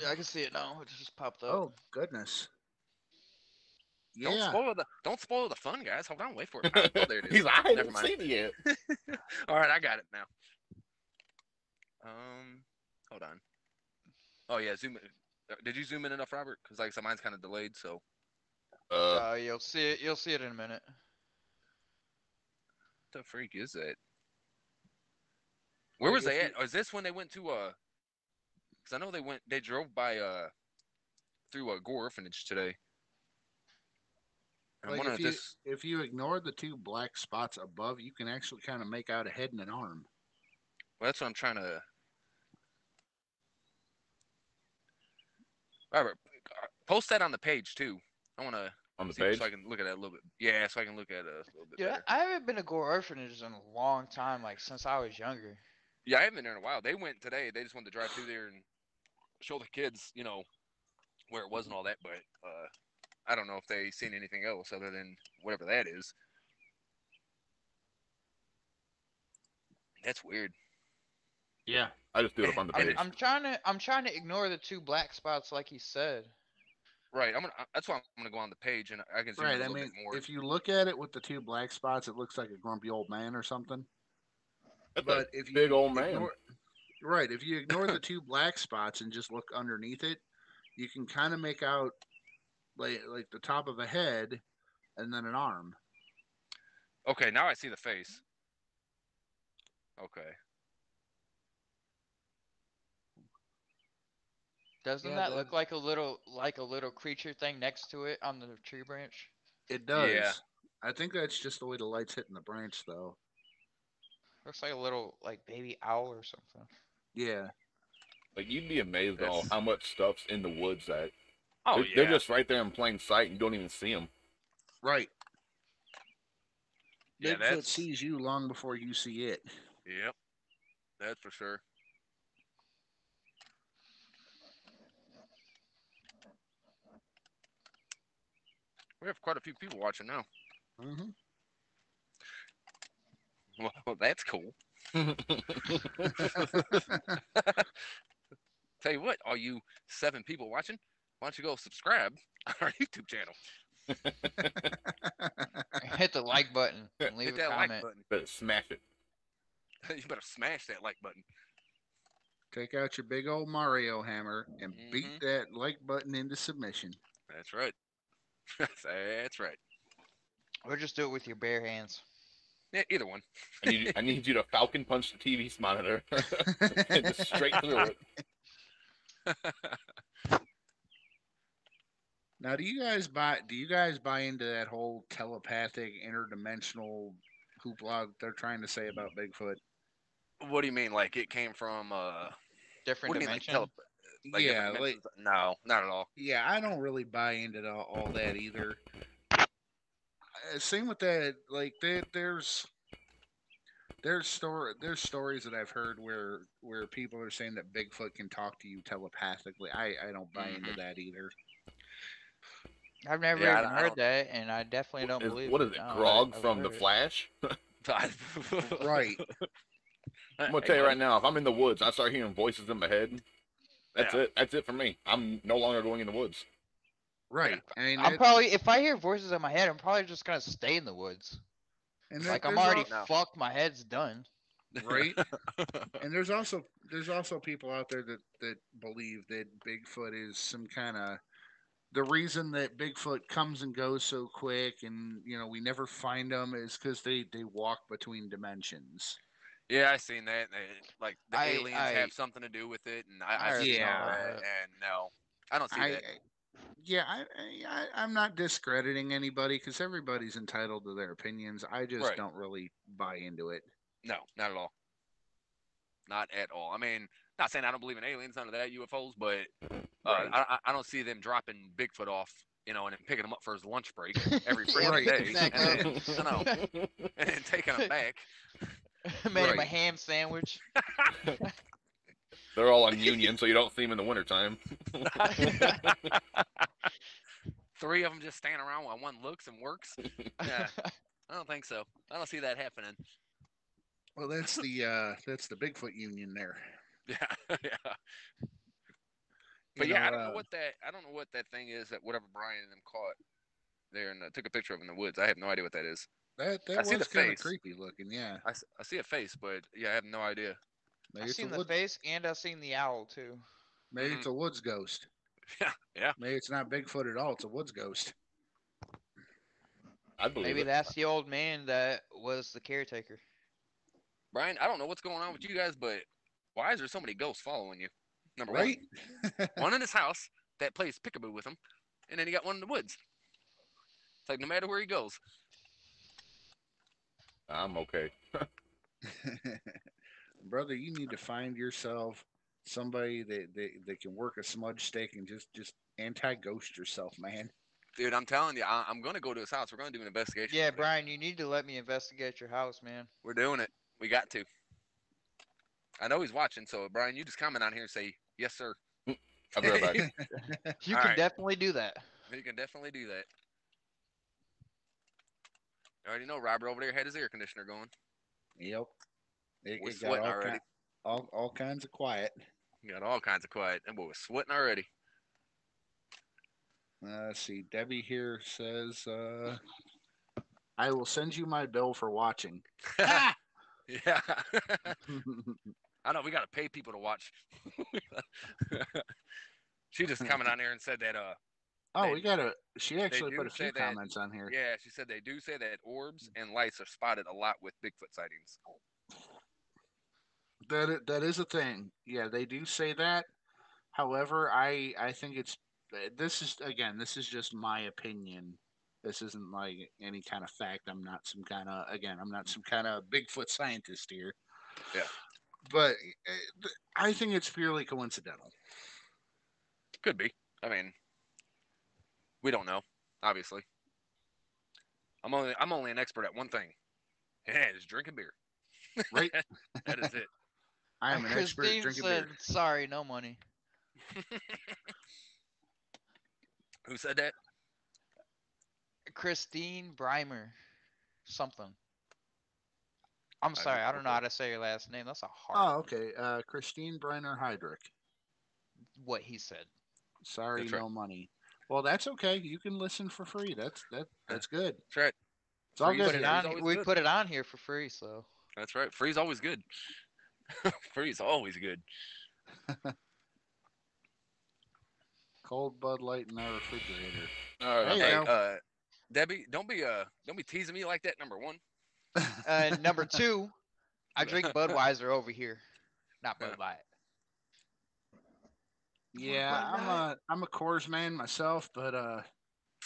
Yeah, I can see it now. It just popped up. Oh goodness. Don't spoil the don't spoil the fun, guys. Hold on, wait for it. Oh, there it is. He's like, I Never haven't mind. seen it yet. All right, I got it now. Um, hold on. Oh yeah, zoom. in. uh, Did you zoom in enough, Robert? Because like I said, mine's kind of delayed. So Uh, Uh, you'll see it. You'll see it in a minute. what the freak is that? Where was if they at? Or is this when they went to uh? Because I know they went. They drove by uh, through a Gore orphanage today. I'm Like wondering if if you, this. if you ignore the two black spots above, you can actually kind of make out a head and an arm. Well, that's what I'm trying to. Robert, uh, post that on the page too. I want to on the see page. so I can look at that a little bit. Yeah, so I can look at it a little bit Yeah, better. I haven't been to Gore Orphanage in a long time, like since I was younger. Yeah, I haven't been there in a while. They went today. They just wanted to drive through there and show the kids, you know, where it wasn't mm-hmm. all that. But uh, I don't know if they seen anything else other than whatever that is. That's weird. Yeah, I just do it up on the page. I, am trying to I'm trying to ignore the two black spots, like he said. Right. I'm gonna. That's why I'm gonna go on the page and I can see right, a little I mean, bit more. If you look at it with the two black spots, it looks like a grumpy old man or something. That's a But if you big old man. ignore- right, if you ignore the two black spots and just look underneath it, you can kind of make out like like the top of a head and then an arm. Okay, now I see the face. Okay. Doesn't Yeah, that that- look like a little like a little creature thing next to it on the tree branch? It does. Yeah. I think that's just the way the light's hitting the branch, though. Looks like a little like baby owl or something. Yeah. Like you'd be amazed at all how much stuff's in the woods that Oh they're, yeah. they're just right there in plain sight and you don't even see them. Right. Yeah, Bigfoot that's- sees you long before you see it. Yep. That's for sure. We have quite a few people watching now. hmm Well, that's cool. Tell you what, all you seven people watching, why don't you go subscribe on our YouTube channel? Hit the like button and leave Hit a that comment. like button. Better smash it. you better smash that like button. Take out your big old Mario hammer and beat Mhm. that like button into submission. That's right. That's right. Or just do it with your bare hands. Yeah, either one. I need, I need you to falcon punch the TV's monitor and just straight through it. Now, do you guys buy? Do you guys buy into that whole telepathic, interdimensional hoopla they're trying to say about Bigfoot? What do you mean? Like it came from uh Different what do you mean like, dimension. tele- like yeah, different like no, not at all. yeah, I don't really buy into the, all that either. Uh, Same with that. Like there, there's there's story there's stories that I've heard where where people are saying that Bigfoot can talk to you telepathically. I I don't buy into Mhm. that either. I've never Yeah, even heard that, and I definitely don't Is- believe what it. is it, No, Grodd I've from The it. Flash? Right. I'm gonna tell you right now, if I'm in the woods, I start hearing voices in my head. That's Yeah. it. That's it for me. I'm no longer going in the woods. Right. I mean, I'm probably if I hear voices in my head, I'm probably just gonna stay in the woods. and that- Like I'm there's al- already No. fucked. My head's done. right. and there's also there's also people out there that that believe that Bigfoot is some kind of the reason that Bigfoot comes and goes so quick, and you know we never find them is because they they walk between dimensions. Yeah, I seen that. they- like the I- aliens I- have something to do with it, and I, I I seen all Yeah. that, and no, I don't see I, that. I- yeah, I, I I- I'm not discrediting anybody because everybody's entitled to their opinions. I just Right. don't really buy into it. No, not at all. Not at all. I mean, not saying I don't believe in aliens, none of that, UFOs, but uh, Right. I, I- I don't see them dropping Bigfoot off, you know, and then picking him up for his lunch break every Yeah, freaking right, day, exactly. and then, no, no, and then taking him back. Made him a ham sandwich. They're all on Union, so you don't see them in the wintertime. Three of them just standing around while one looks and works. Yeah, I don't think so. I don't see that happening. Well, that's the uh that's the Bigfoot Union there. Yeah, yeah. You But yeah, I don't uh, know what that I don't know what that thing is that whatever Brian and them caught there and uh, took a picture of in the woods. I have no idea what that is. that I that see the was kind of face. creepy looking. Yeah, I, I see a face, but yeah, I have no idea. Maybe I've seen the wood, face and I've seen the owl too. maybe Mhm. it's a woods ghost. Yeah, yeah. Maybe it's not Bigfoot at all. It's a woods ghost. I believe Maybe it. that's the old man that was the caretaker. Brian, I don't know what's going on with you guys, but why is there so many ghosts following you? Number Right? one, one in his house that plays peekaboo with him, and then he got one in the woods. It's like no matter where he goes. I'm okay. Brother, you need to find yourself somebody that, that, that can work a smudge stick and just just anti ghost yourself, man. Dude, I'm telling you, I, I'm gonna go to his house. We're gonna do an investigation. Yeah. Brian, you need to let me investigate your house, man. We're doing it. We got to. I know he's watching, so Brian, you just comment on here and say yes, sir. I'll be right back. You All can right. definitely do that. You can definitely do that. You already know Robert over there had his air conditioner going. Yep. It, We're it got sweating all, already. ki- all all kinds of quiet. Got all kinds of quiet. That boy was sweating already. Uh, let's see. Debbie here says, uh, "I will send you my bill for watching." yeah. I know we gotta pay people to watch. she just coming on there and said that uh oh, we got to She actually put a few that- comments on here. yeah, she said they do say that orbs and lights are spotted a lot with Bigfoot sightings. That that is a thing. Yeah, they do say that. However, I I think it's this is again this is just my opinion. This isn't like any kind of fact. I'm not some kind of again I'm not some kind of Bigfoot scientist here. Yeah. But uh, I think it's purely coincidental. Could be. I mean we don't know, obviously. I'm only I'm only an expert at one thing. And it's drinking beer. Right. that is it. I am an expert Christine at drinking said, beer. "Sorry, no money." Who said that? Christine Breimer, something. I'm sorry, I don't know know. how to say your last name. That's a hard. Oh, okay. Uh, Christine Brenner Heydrich. What he said. Sorry, That's right. no money. Well, that's okay. You can listen for free. That's that. That's good. That's right. It's all Free, good. Put it on. We good. put it on here for free, so. That's right. Free's always good. Free's always good. Cold Bud Light in our refrigerator. All right. Hey, uh, Debbie, don't be uh, don't be teasing me like that. Number one. Uh, number two, I drink Budweiser over here, not Bud Light. Yeah, Bud I'm Light. a I'm a Coors man myself, but uh,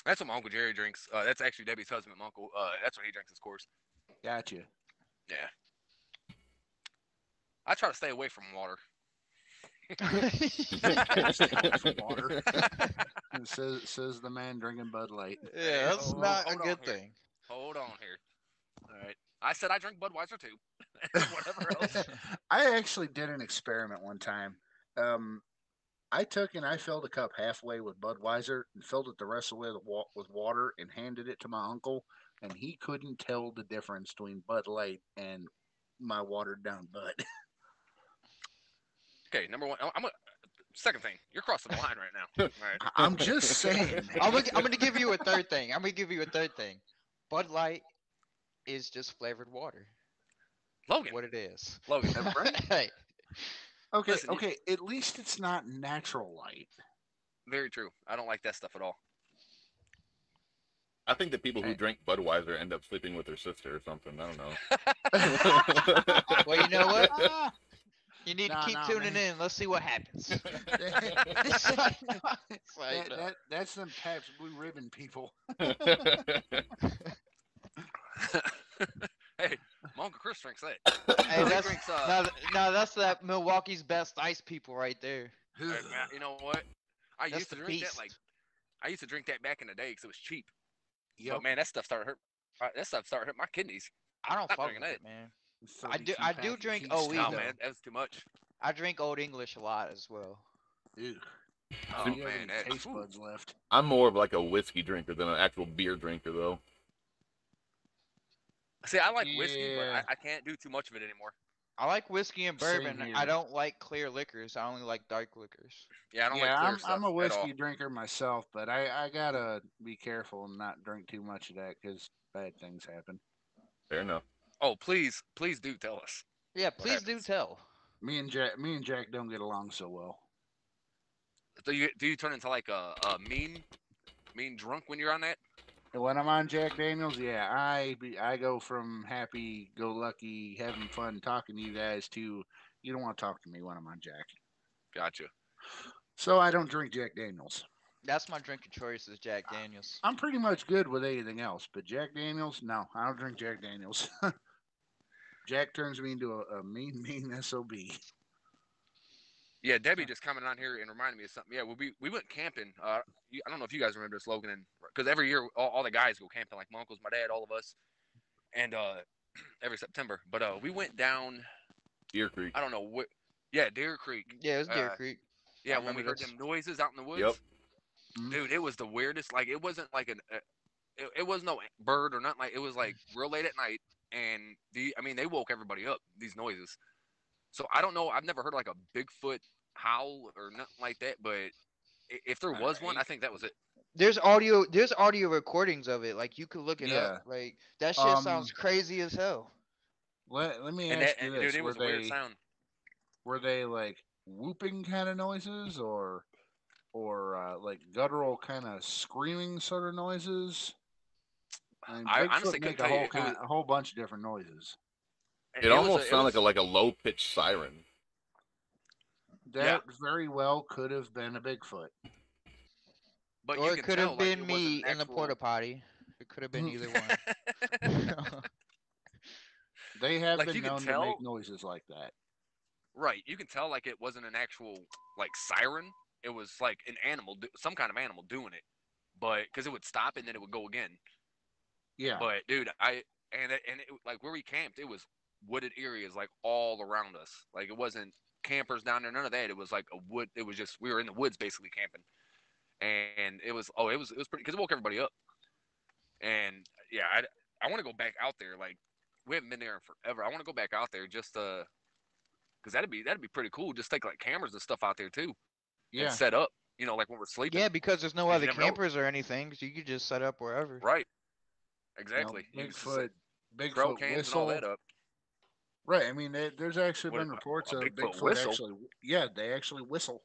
That's what my uncle Jerry drinks. Uh, that's actually Debbie's husband, my uncle. Uh, that's what he drinks, of course. Gotcha. Yeah. I try to stay away from water. Water. says says the man drinking Bud Light. yeah, that's hold- not a hold on good here. thing. Hold on here. All right. I said I drink Budweiser too. Whatever else. I actually did an experiment one time. Um, I took and I filled a cup halfway with Budweiser and filled it the rest of the way with water and handed it to my uncle, and he couldn't tell the difference between Bud Light and my watered down Bud. Okay, number one. I'm a second thing. You're crossing the line right now. All right. I- I'm just saying. I'm gonna, I'm gonna give you a third thing. I'm gonna give you a third thing. Bud Light is just flavored water. Logan. What it is. Logan. That's right. Hey, Okay, Listen, you- okay. At least it's not natural light. Very true. I don't like that stuff at all. I think the people who drink Budweiser end up sleeping with their sister or something. I don't know. well, you know what? You need Nah, to keep nah, tuning man. in. Let's see what happens. that, like, no, it's that, that's them Pabst Blue Ribbon people. hey, my uncle Chris drinks that. Hey, that's, drinks, uh, no, th- no, that's that Milwaukee's best ice people right there. Hey, man, you know what? I That's used to drink beast. that like I used to drink that back in the day because it was cheap. Yep. But man, that stuff started hurt. uh, That stuff started hurting my kidneys. I don't Stop fuck with drinking it, man. I do- I do drink Keystone. OE, Oh though. man, that was too much. I drink Old English a lot as well. Ew. Oh Do man, any that, taste buds left? I'm more of like a whiskey drinker than an actual beer drinker, though. See, I like whiskey, but I, I can't do too much of it anymore. I like whiskey and bourbon. I don't like clear liquors. I only like dark liquors. Yeah, I don't yeah, like clear I'm, stuff I'm a whiskey drinker myself, but I, I gotta be careful and not drink too much of that because bad things happen. Fair enough. Oh, please, please do tell us. Yeah, please do tell. Me and Jack, me and Jack don't get along so well. Do you do you turn into like a, a mean, mean drunk when you're on that? When I'm on Jack Daniels, yeah, I be, I go from happy go lucky, having fun talking to you guys to you don't want to talk to me when I'm on Jack. Gotcha. So I don't drink Jack Daniels. That's my drink of choice is Jack Daniels. I'm pretty much good with anything else, but Jack Daniels, no, I don't drink Jack Daniels. Jack turns me into a, a mean, mean sob. Yeah, Debbie just coming on here and reminded me of something. Yeah, we we went camping. Uh, I don't know if you guys remember this, Logan, and because every year all, all the guys go camping, like my uncles, my dad, all of us, and uh, every September. But uh, we went down. Deer Creek. I don't know what. Yeah, Deer Creek. Yeah, it was Deer Uh, Creek. Yeah, when we heard this. them noises out in the woods. Yep. Mhm. Dude, it was the weirdest. Like it wasn't like an. Uh, it, it was no bird or nothing. Like it was like real late at night, and the I mean they woke everybody up. These noises. So I don't know. I've never heard like a Bigfoot howl or nothing like that. But if there was one, I think that was it. There's audio. There's audio recordings of it. Like you could look it Yeah. up. Like that shit Um, sounds crazy as hell. Let, let me And, ask that, you and this: dude, it were a weird they sound. were they like whooping kind of noises, or or uh, like guttural kind of screaming sort of noises? I, mean, I Bigfoot honestly couldn't make a tell you. whole It kind, was- a whole bunch of different noises. It, was almost a- sounded was- like a like a low pitched siren. That very well could have been a Bigfoot. But or you it can could tell, have like, been it wasn't me in the actual- porta potty. It could have been either one. They have Like, been you can known to tell- make noises like that. Right. You can tell like it wasn't an actual like siren. It was like an animal, do- some kind of animal doing it. But because it would stop and then it would go again. Yeah. But dude, I and it, and it, like where we camped, it was wooded areas like all around us. Like it wasn't campers down there, none of that. It was like a wood. It was just we were in the woods basically camping, and it was oh it was it was pretty because it woke everybody up. And yeah, I I want to go back out there. Like we haven't been there in forever. I want to go back out there just uh because that'd be that'd be pretty cool. Just take like cameras and stuff out there too yeah. set up. You know, like when we're sleeping. yeah, because there's no You other never know. campers or anything. So you could just set up wherever. Right. You know, Exactly. You just Bigfoot, set- throw Bigfoot cams and whistle. all that up. Right. I mean, there- there's actually What been reports a of Bigfoot Bigfoot, whistle? actually. Yeah, they actually whistle.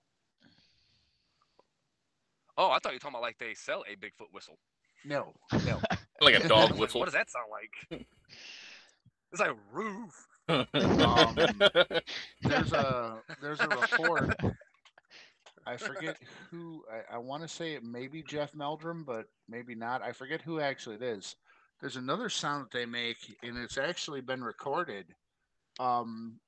Oh, I thought you were talking about like they sell a Bigfoot whistle. No, no. Like a dog whistle. what does that sound like? it's like roof. Um, there's a there's a report. I forget who. I, I want to say it may be Jeff Meldrum, but maybe not. I forget who actually it is. There's another sound that they make, and it's actually been recorded. Um,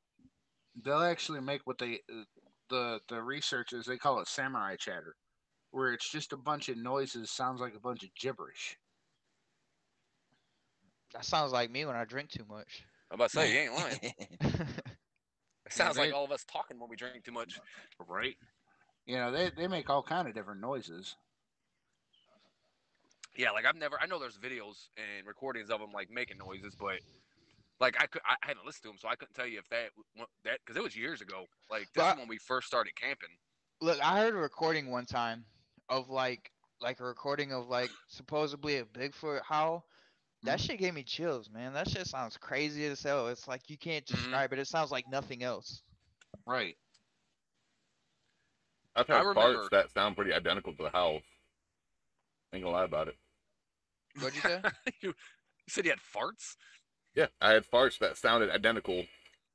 they'll actually make what they uh, the the researchers they call it samurai chatter, where it's just a bunch of noises, sounds like a bunch of gibberish. That sounds like me when I drink too much. I'm about to say you ain't lying. It sounds they- like all of us talking when we drink too much. right? You know, they they make all kind of different noises. Yeah, like I've never. I know there's videos and recordings of them like making noises, but like I could. I haven't listened to them, so I couldn't tell you if that w- that because it was years ago. Like this But- is when we first started camping. Look, I heard a recording one time of like like a recording of like supposedly a Bigfoot howl. That shit gave me chills, man. That shit sounds crazy as hell. It's like you can't Mhm. describe it. It sounds like nothing else. Right. I've I had remember- parts that sound pretty identical to the howls. Ain't gonna lie about it. What'd you say? you, you said you had farts. Yeah, I had farts that sounded identical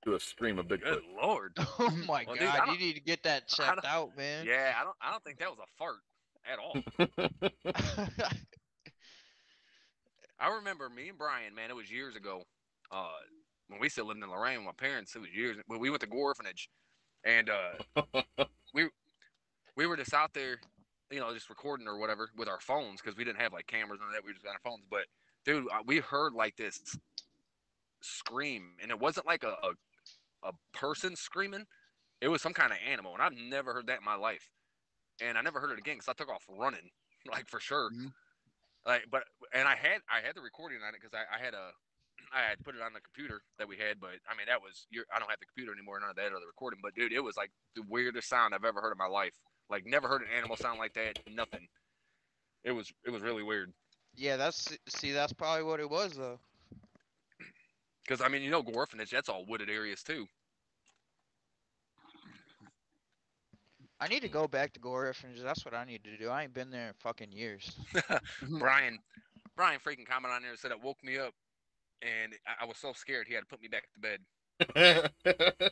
to a scream of Good Bigfoot. lord. oh my Well, dude, god, you need to get that checked out, man. Yeah, I don't. I don't think that was a fart at all. I remember me and Brian, man, it was years ago. Uh, when we still lived in Lorain with my parents, it was years. When we went to Gore Orphanage, and uh, we we were just out there, you know, just recording or whatever with our phones because we didn't have like cameras and that. We just got our phones. But dude, uh, we heard like this scream, and it wasn't like a a, a person screaming. It was some kind of animal, and I've never heard that in my life. And I never heard it again because I took off running, like for sure. Mhm. Like, but and I had I had the recording on it because I, I had a I had put it on the computer that we had, but I mean that was your I don't have the computer anymore, none of that other recording. But dude, it was like the weirdest sound I've ever heard in my life. Like never heard an animal sound like that. Nothing. It was it was really weird. yeah, that's see, that's probably what it was though. Because I mean, you know, Gore Orphanage, that's all wooded areas too. I need to go back to Gore Orphanage. That's what I need to do. I ain't been there in fucking years. Mm-hmm. Brian, Brian freaking comment on there and said it woke me up, and I, I was so scared he had to put me back to bed.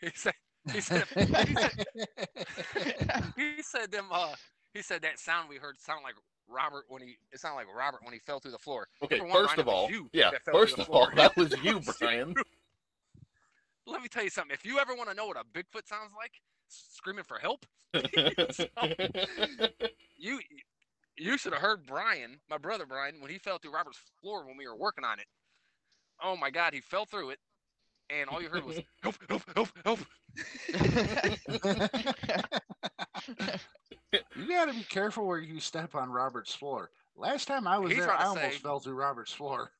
He said, he said, he said, he said them. Uh, he said that sound we heard sounded like Robert when he. It sounded like Robert when he fell through the floor. okay, one, first Brian, of all, you yeah, that fell through first of all, that was you, Brian. Let me tell you something. If you ever want to know what a Bigfoot sounds like, screaming for help, you you should have heard Brian, my brother Brian, when he fell through Robert's floor when we were working on it. Oh my God, he fell through it, and all you heard was help, help, help, help. you got to be careful where you step on Robert's floor. Last time I was He there, tried to I almost say- fell through Robert's floor.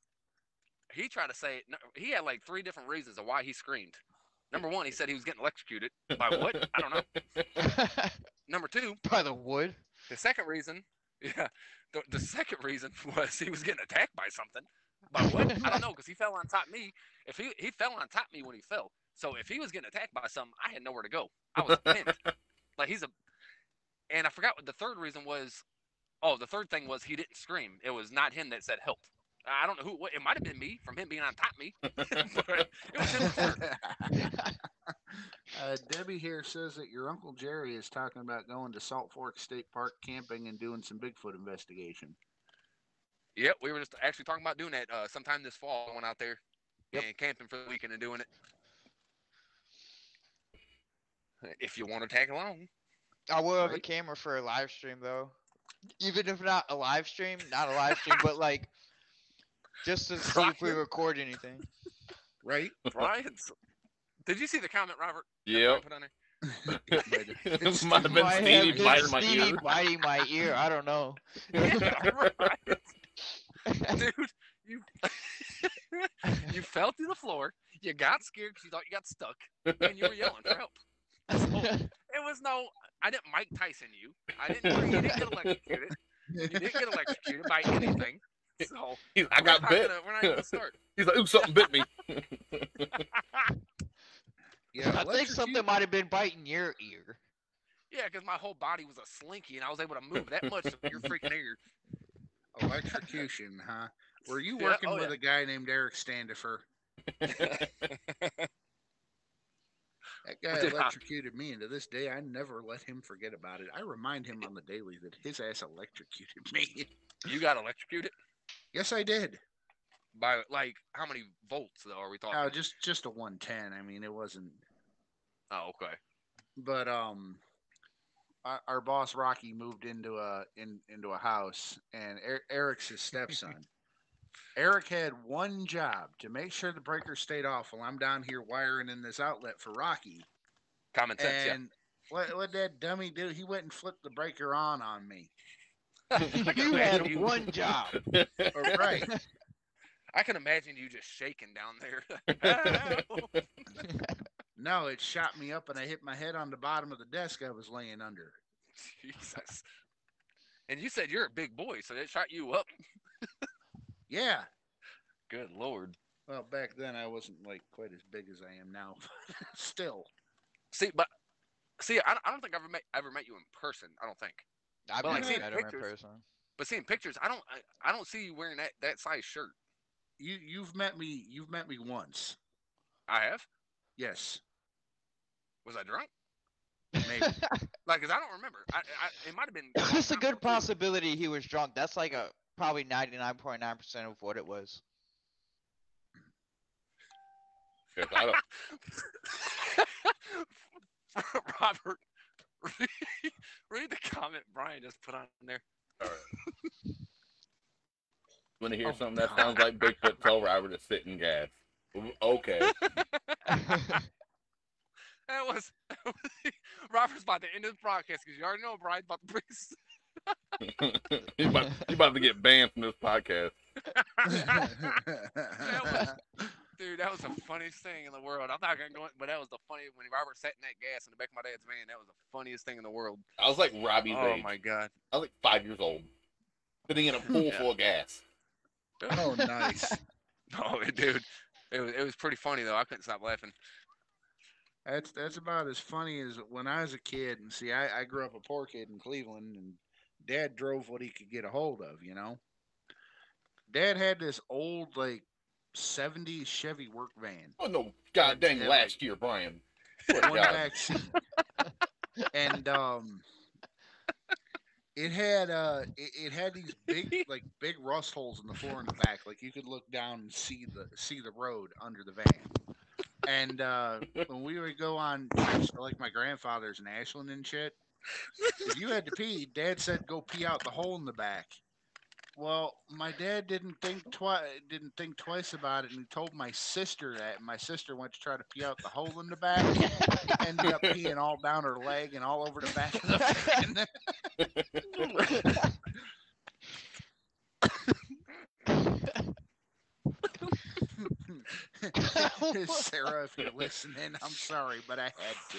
he tried to say no, he had like three different reasons of why he screamed. Number one, he said he was getting electrocuted by what? I don't know. Number two, By the wood. the second reason, yeah, the, the second reason was he was getting attacked by something. By what? I don't know because he fell on top of me. If he he fell on top of me when he fell, so if he was getting attacked by something, I had nowhere to go. I was pinned. like he's a, and I forgot what the third reason was. Oh, the third thing was he didn't scream. It was not him that said help. I don't know who. It might have been me from him being on top of me, but it was him. uh, Debbie here says that your uncle Jerry is talking about going to Salt Fork State Park camping and doing some Bigfoot investigation. Yep, we were just actually talking about doing that uh, sometime this fall. Going out there Yep. and camping for the weekend and doing it. If you want to tag along, I will have a camera for a live stream though. Even if not a live stream, not a live stream, but like just to see if we record anything. Right? Brian's. Did you see the comment, Robert? that Yep. Brian put on there? it might have been Stevie biting my Stevie ear. biting my ear. I don't know. Yeah, right. Dude, you you fell through the floor. You got scared because you thought you got stuck, and you were yelling for help. So, it was no. I didn't Mike Tyson you. I didn't. You didn't get electrocuted. You didn't get electrocuted by anything. So He's, I got bit. Gonna, we're not even gonna start. He's like, ooh, something bit me. Yeah, I think something might have been biting your ear. Yeah, because my whole body was a slinky, and I was able to move that much of your freaking ear. Electrocution, huh? Were you Yeah, working oh, with yeah. a guy named Eric Standifer? That guy electrocuted me, and to this day, I never let him forget about it. I remind him on the daily that his ass electrocuted me. You got electrocuted yes, I did. by like how many volts though are we talking? Oh, just just a one ten. I mean, it wasn't. oh, okay. But um, our, our boss Rocky moved into a in into a house, and er- Eric's his stepson. Eric had one job to make sure the breaker stayed off while I'm down here wiring in this outlet for Rocky. Common sense, And what what that dummy do? He went and flipped the breaker on on me. yeah. I can You had you- one job. Oh, right. I can imagine you just shaking down there. No, it shot me up, and I hit my head on the bottom of the desk I was laying under. Jesus. And you said you're a big boy, so it shot you up. Yeah. Good lord. Well, back then I wasn't like quite as big as I am now. Still. See, but see, I, I don't think I've ever met ever met you in person. I don't think. I've Well, like, never seeing met him in pictures- person. But seeing pictures, I don't. I, I don't see you wearing that that size shirt. You you've met me. You've met me once. I have. Yes. Was I drunk? Maybe. Like, cause I don't remember. I, I it might have been. It's a good possibility he was drunk. That's like a probably ninety nine point nine percent of what it was. I don't, Robert, read, read the comment Brian just put on there. All right. want to hear Oh, something that sounds like Bigfoot? Tell Robert to sit in gas. Okay. That was Robert's about to end his broadcast because you already know Brian's about to bring. s- you, about, you about to get banned from this podcast. Dude, that was the funniest thing in the world. I'm not gonna go, in, but that was the funny when Robert sat in that gas in the back of my dad's van. That was the funniest thing in the world. I was like Robbie's Oh age. my god. I was like five years old, sitting in a pool Yeah. full of gas. oh, nice. Oh, dude, it was it was pretty funny though. I couldn't stop laughing. That's that's about as funny as when I was a kid. And see, I, I grew up a poor kid in Cleveland, and Dad drove what he could get a hold of. You know, Dad had this old like '70s Chevy work van, Oh no, god dang! Last year, Brian. One God. back seat, and um, it had uh, it, it had these big like big rust holes in the floor in the back, like you could look down and see the see the road under the van. And uh, when we would go on trips to like my grandfather's in Ashland and shit, if you had to pee, Dad said go pee out the hole in the back. Well, my dad didn't think twice. Didn't think twice about it, and he told my sister that. And my sister went to try to pee out the hole in the back, ended up peeing all down her leg and all over the back of the van. Sarah, if you're listening, I'm sorry, but I had to.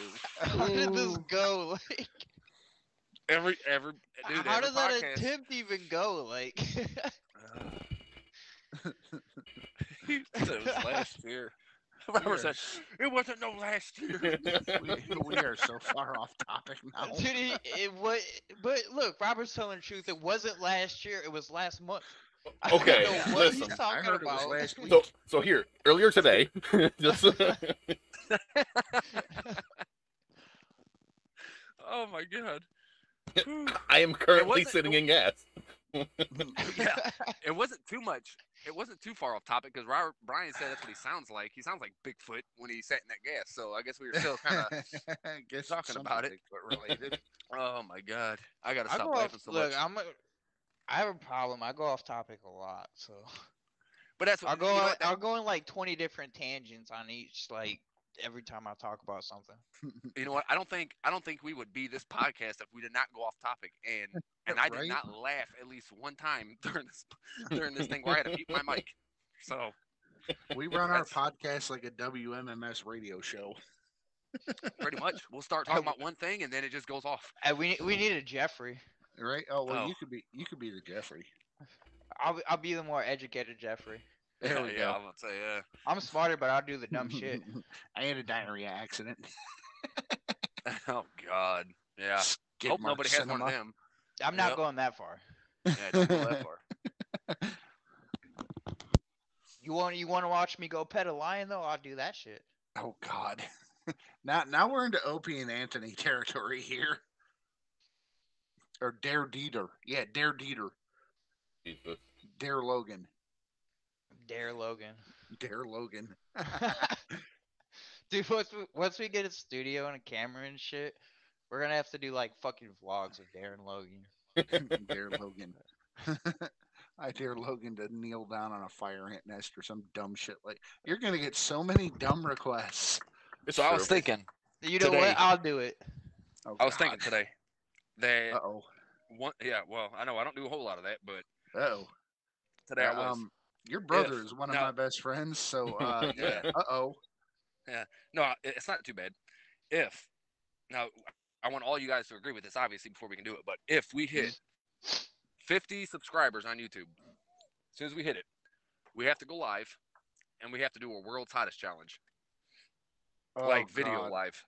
How did this go? Like, Every every dude. how every did that attempt even go? Like, he said it was last year. Robert said it wasn't no last year. We, we are so far off topic now. dude, he, it was. But look, Robert's telling the truth. It wasn't last year. It was last month. I don't Okay, know what he's listen. I talking heard it was last week. so so here earlier today, just oh my god. I am currently sitting in gas. yeah, it wasn't too much. It wasn't too far off topic because Robert Brian said that's what he sounds like. He sounds like Bigfoot when he sat in that gas. So I guess we were still kind of. Talking about it. Bigfoot related. oh my god, I gotta stop go laughing so look, much. I'm. A, I have a problem. I go off topic a lot, so but that's what I'll go. You know, on- what, I'll go in like 20 different tangents on each. Like every time I talk about something. you know what? I don't think I don't think we would be this podcast if we did not go off topic. And and I did Right? not laugh at least one time during this during this thing where I had to mute my mic. So We run our podcast like a WMMS radio show. pretty much we'll start talking about one thing and then it just goes off. And we we need a Jeffrey. Right? Oh well, Oh. you could be you could be the Jeffrey. I'll be- I'll be the more educated Jeffrey. There we yeah, go. I'm gonna say yeah. I'm smarter, but I'll do the dumb shit. I had a diarrhea accident. Oh God. Yeah. Skid Hope mark nobody has one of them. I'm not Yep. going that far. Yeah, don't go that far. You want you want to watch me go pet a lion though? I'll do that shit. Oh God. now now we're into Opie and Anthony territory here. Or Dare Dieter. Yeah, Dare Dieter. Jesus. Dare Logan. Dare Logan. Dare Logan. Dude, once we, once we get a studio and a camera and shit, we're gonna have to do like fucking vlogs of Darren Logan. dare Logan. I dare Logan to kneel down on a fire ant nest or some dumb shit like. You're gonna get so many dumb requests. It's So I was thinking You know Today. what? I'll do it. Oh, I was thinking today that Uh-oh. one yeah, well, I know I don't do a whole lot of that, but Uh-oh. today I was. Um, your brother If- is one of no. my best friends, so uh, Yeah. uh-oh. Yeah, no, it's not too bad. If now, I want all you guys to agree with this, obviously, before we can do it. But if we hit 50 subscribers on YouTube, as soon as we hit it, we have to go live, and we have to do a world's hottest challenge, Oh, like video God. live.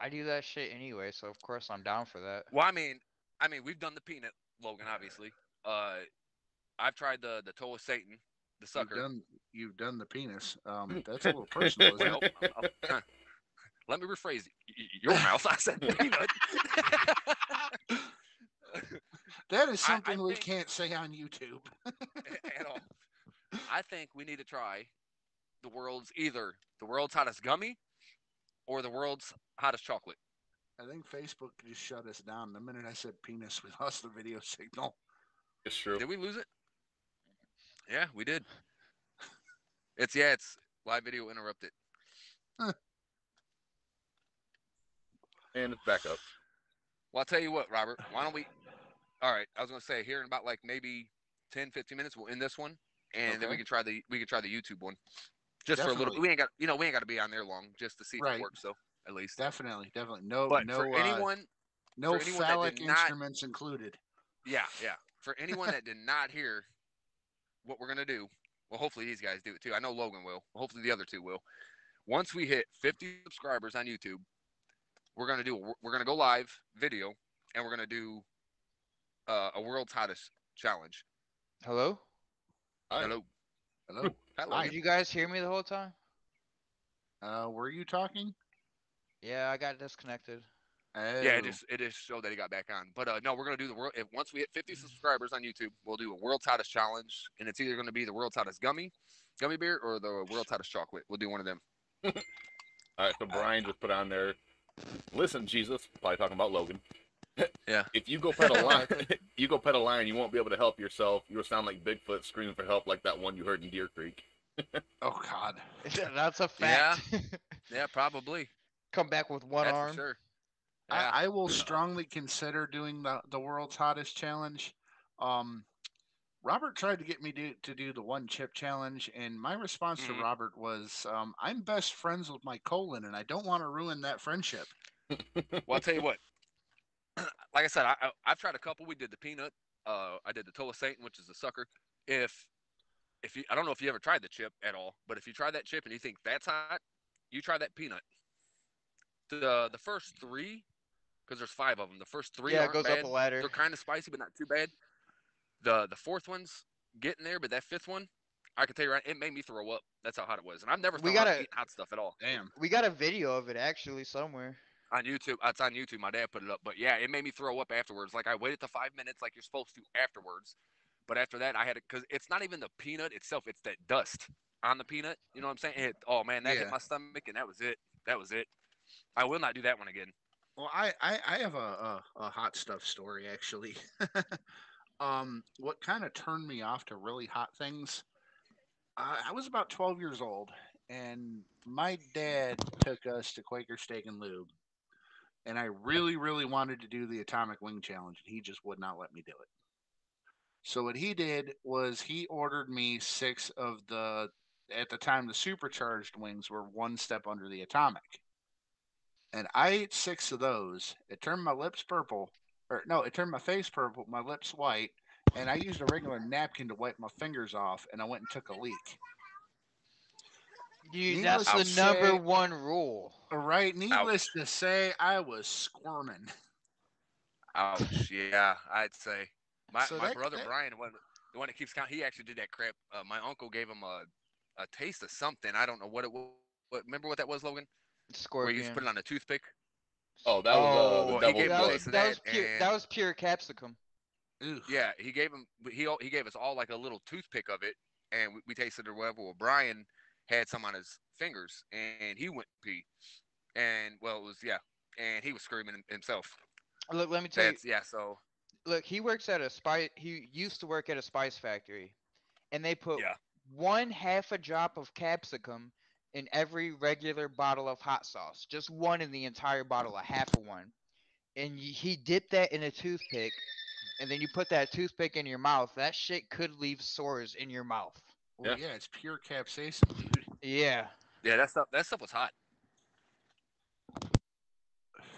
I do that shit anyway, so of course I'm down for that. Well, I mean, I mean, we've done the peanut, Logan, obviously. Uh, I've tried the the toe of Satan, the You've sucker. done, you've done the penis. Um, that's a little personal, isn't Well, it? I'm- I'm- let me rephrase y- y- your mouth. I said peanut. That is I- I something we think- can't say on YouTube. at all. I think we need to try the world's either the world's hottest gummy or the world's hottest chocolate. I think Facebook just shut us down. The minute I said penis, we lost the video signal. It's true. Did we lose it? Yeah, we did. It's yeah, it's live video interrupted. And it's back up. Well, I'll tell you what, Robert. Why don't we? All right, I was gonna say here in about like maybe 10, 15 minutes we'll end this one, and then we can try the we can try the YouTube one, just for a little. Definitely. We ain't got you know we ain't got to be on there long just to see if Right. it works So at least. Definitely, definitely. No, but no, for uh, anyone no for anyone that did phallic not- instruments included. Yeah, yeah. For anyone that did not hear what we're gonna do, well, hopefully these guys do it too. I know Logan will. Hopefully the other two will. Once we hit 50 subscribers on YouTube, we're gonna do. We're gonna go live video, and we're gonna do uh, a world's hottest challenge. Hello? Hi. Hello, Hello. hello. Did you guys hear me the whole time? uh, were you talking? Yeah, I got disconnected. Yeah, it Oh, just it just showed that he got back on. But uh, no, we're gonna do the world. If once we hit 50 subscribers on YouTube, we'll do a world's hottest challenge, and it's either gonna be the world's hottest gummy, gummy bear, or the world's hottest chocolate. We'll do one of them. All right, so Brian just put on there. Listen, Jesus, probably talking about Logan. Yeah. If you go pet a lion, you go pet a lion, you won't be able to help yourself. You'll sound like Bigfoot screaming for help, like that one you heard in Deer Creek. Oh God. That's a fact. Yeah, yeah probably. Come back with one That's arm. sure. Yeah. I, I will strongly consider doing the the world's hottest challenge. Um, Robert tried to get me to, to do the one chip challenge, and my response Mhm. to Robert was, um, "I'm best friends with my colon, and I don't want to ruin that friendship." Well, I'll tell you what. Like I said, I, I I've tried a couple. We did the peanut. Uh, I did the toe of Satan, which is a sucker. If if you, I don't know if you ever tried the chip at all, but if you try that chip and you think that's hot, you try that peanut. The the first three, because there's five of them. The first three yeah, it aren't goes bad. up a ladder. They're kind of spicy, but not too bad. The the fourth one's getting there, but that fifth one, I can tell you right, it made me throw up. That's how hot it was, and I've never We got a, hot stuff at all Damn. We got a video of it actually somewhere. On YouTube. It's on YouTube. My dad put it up, but yeah, it made me throw up afterwards. Like I waited the five minutes, like you're supposed to afterwards, but after that, I had it because it's not even the peanut itself; it's that dust on the peanut. You know what I'm saying? It, oh man, that Yeah. hit my stomach, and that was it. That was it. I will not do that one again. Well, I, I, I have a, a, a hot stuff story actually. um, what kind of turned me off to really hot things? Uh, I was about 12 years old, and my dad took us to Quaker Steak and Lube, and I really, really wanted to do the Atomic Wing Challenge, and he just would not let me do it. So what he did was he ordered me six of the, at the time, the supercharged wings were one step under the atomic and I ate six of those. It turned my lips purple, or no, it turned my face purple, my lips white, and I used a regular napkin to wipe my fingers off, and I went and took a leak. Dude, Needless that's to the number say- one rule. All right, needless to say, I was squirming. Ouch. yeah, I'd say my So my that- brother that- Brian, the one, the one that keeps count, he actually did that crap. Uh, my uncle gave him a a taste of something. I don't know what it was. What, remember what that was, Logan? Where you Scorpion. just put it on a toothpick. Oh, that was uh, Oh, the he devil's gave that, was, blood. that was pure. and- That was pure capsicum. Ooh. Yeah, he gave him. He he gave us all like a little toothpick of it, and we, we tasted it or whatever. Well, Brian had some on his fingers, and he went pee, and well, it was yeah, and he was screaming himself. Look, let me tell you. Yeah. So Look, he works at a spice. He used to work at a spice factory, and they put Yeah. one half a drop of capsicum in every regular bottle of hot sauce. Just one in the entire bottle, a half of one. And he dipped that in a toothpick, and then you put that toothpick in your mouth. That shit could leave sores in your mouth. Well, Yeah. yeah, it's pure capsaicin, dude. Yeah. yeah, that stuff that stuff was hot.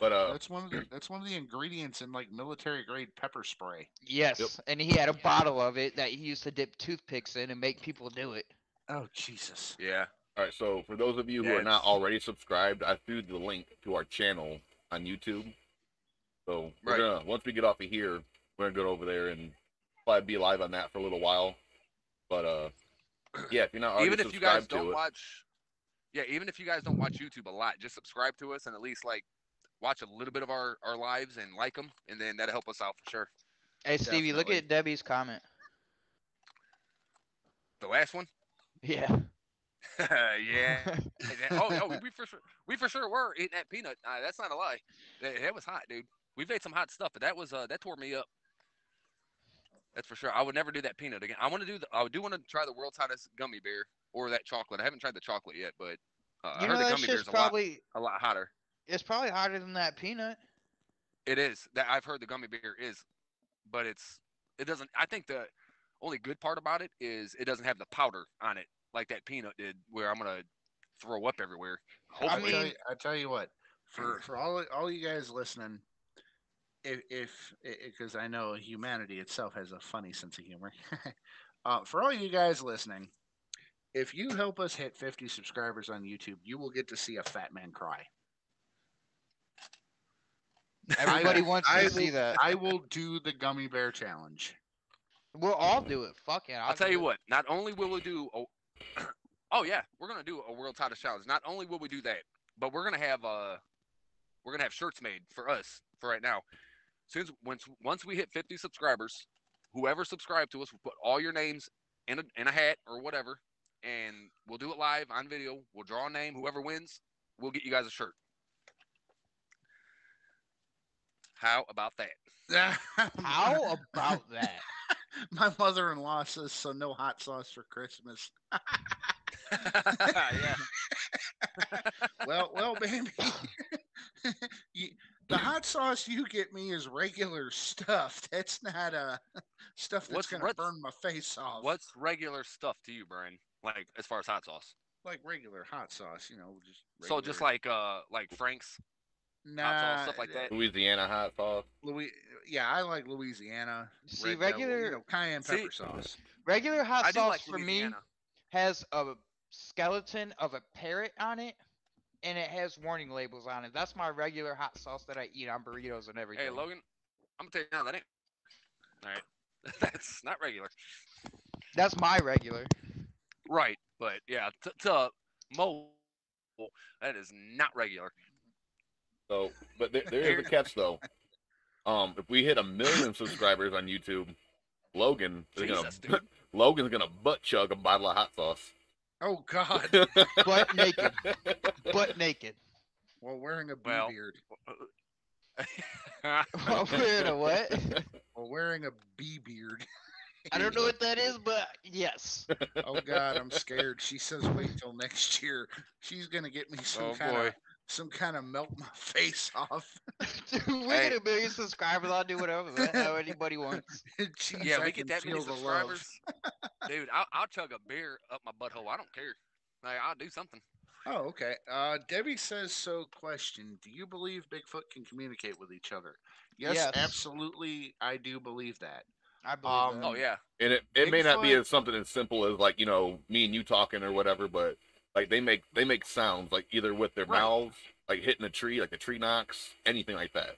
But uh, That's one of the that's one of the ingredients in like military grade pepper spray. Yes. And he had a bottle of it that he used to dip toothpicks in and make people do it. Oh Jesus! Yeah. all right. So for those of you who Yeah, are not already subscribed, I threw the link to our channel on YouTube. So we're Right. gonna once we get off of here, we're gonna go over there and probably be live on that for a little while. But uh, yeah, if you're not already even if you guys don't it, watch, yeah, even if you guys don't watch YouTube a lot, just subscribe to us and at least like watch a little bit of our our lives and like them, and then that'll help us out for sure. Hey, Stevie, look at Debbie's comment. The last one. Yeah. yeah. oh no, we, we for sure we for sure were eating that peanut. Uh, that's not a lie. That, that was hot, dude. We've ate some hot stuff, but that was uh that tore me up. That's for sure. I would never do that peanut again. I want to do the. I do want to try the world's hottest gummy bear or that chocolate. I haven't tried the chocolate yet, but uh, I you heard the that gummy shit's bear's a lot probably a lot hotter. it's probably hotter than that peanut. It is that I've heard the gummy bear is, but it's it doesn't. I think the only good part about it is it doesn't have the powder on it like that peanut did, where I'm gonna throw up everywhere. I Hopefully, tell mean- you, I tell you what, for for all all you guys listening, if if because I know humanity itself has a funny sense of humor. uh, for all you guys listening, if you help us hit 50 subscribers on YouTube, you will get to see a fat man cry. Everybody will- wants to I see will- that. I will do the gummy bear challenge. We'll all do it. Fuck it. I'll tell you what. Not only will we do, a, oh yeah, we're gonna do a world title challenge. Not only will we do that, but we're gonna have uh, we're gonna have shirts made for us for right now. Since once once we hit 50 subscribers, whoever subscribed to us will put all your names in a in a hat or whatever, and we'll do it live on video. We'll draw a name. Whoever wins, we'll get you guys a shirt. How about that? How about that? My mother-in-law says so. No hot sauce for Christmas. yeah. well, well, baby. you, the hot sauce you get me is regular stuff. That's not uh stuff that's What's- gonna what's- burn my face off. What's regular stuff to you, Brian? Like as far as hot sauce? like regular hot sauce? You know, just So just like uh like Frank's nah, hot sauce stuff like that. Louisiana hot sauce. Louis, yeah, I like Louisiana. See, red devil, regular- you know, cayenne See- pepper sauce. Regular hot I sauce like for me has a skeleton of a parrot on it, and it has warning labels on it. That's my regular hot sauce that I eat on burritos and everything. Hey Logan, I'm gonna tell you now that ain't all right. That's not regular. That's my regular. Right, but yeah, to, to Mo, that is not regular. So, but there, there is a catch though. Um, if we hit a million subscribers on YouTube, Logan Jesus, gonna. Logan's gonna butt chug a bottle of hot sauce. Oh God, Butt naked. Butt naked. while wearing a bee Well- beard. While wearing a what? While wearing a bee beard. I don't know what that is, but yes. Oh God, I'm scared. She says wait till next year. She's gonna get me some Oh, kind boy. of some kind of melt my face off. Dude, we Hey. get a million subscribers. I'll do whatever the anybody wants. Jeez, yeah, I we can get that many feel the love. subscribers, dude. I'll, I'll chug a beer up my butthole. I don't care. Like I'll do something. Oh, okay. Uh, Debbie says so. Question: Do you believe Bigfoot can communicate with each other? Yes, Yes. absolutely. I do believe that. I believe Um, that. Oh yeah, And it, it may not be as something as simple as like you know me and you talking or whatever, but like they make they make sounds like either with their Right. mouths, like hitting a tree, like the tree knocks, anything like that.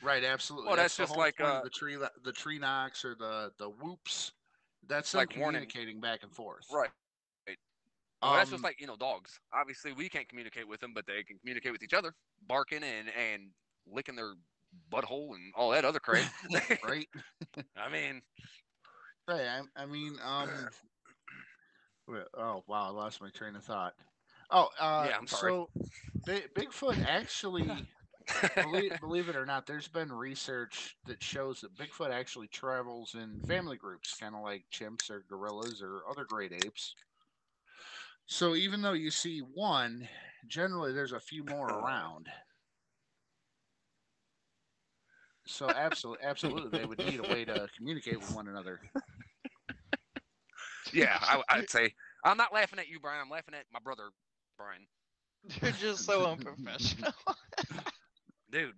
Right, absolutely. Well, that's the just like, uh, the tree, the tree knocks or the the whoops. That's them Like warning. communicating back and forth. right. Well, that's Um, just like you know dogs. Obviously, we can't communicate with them, but they can communicate with each other, barking and and licking their butthole and all that other crap. right. I mean, Right. I, I mean, um. Oh wow! I lost my train of thought. Oh, uh, Yeah, I'm sorry. So, Bi- Bigfoot actually, believe, believe it or not, there's been research that shows that Bigfoot actually travels in family groups, kind of like chimps or gorillas or other great apes. So even though you see one, generally there's a few more around. So absolutely, absolutely, they would need a way to communicate with one another. yeah, I, I'd say I'm not laughing at you, Brian. I'm laughing at my brother, Brian. You're just so unprofessional. Dude,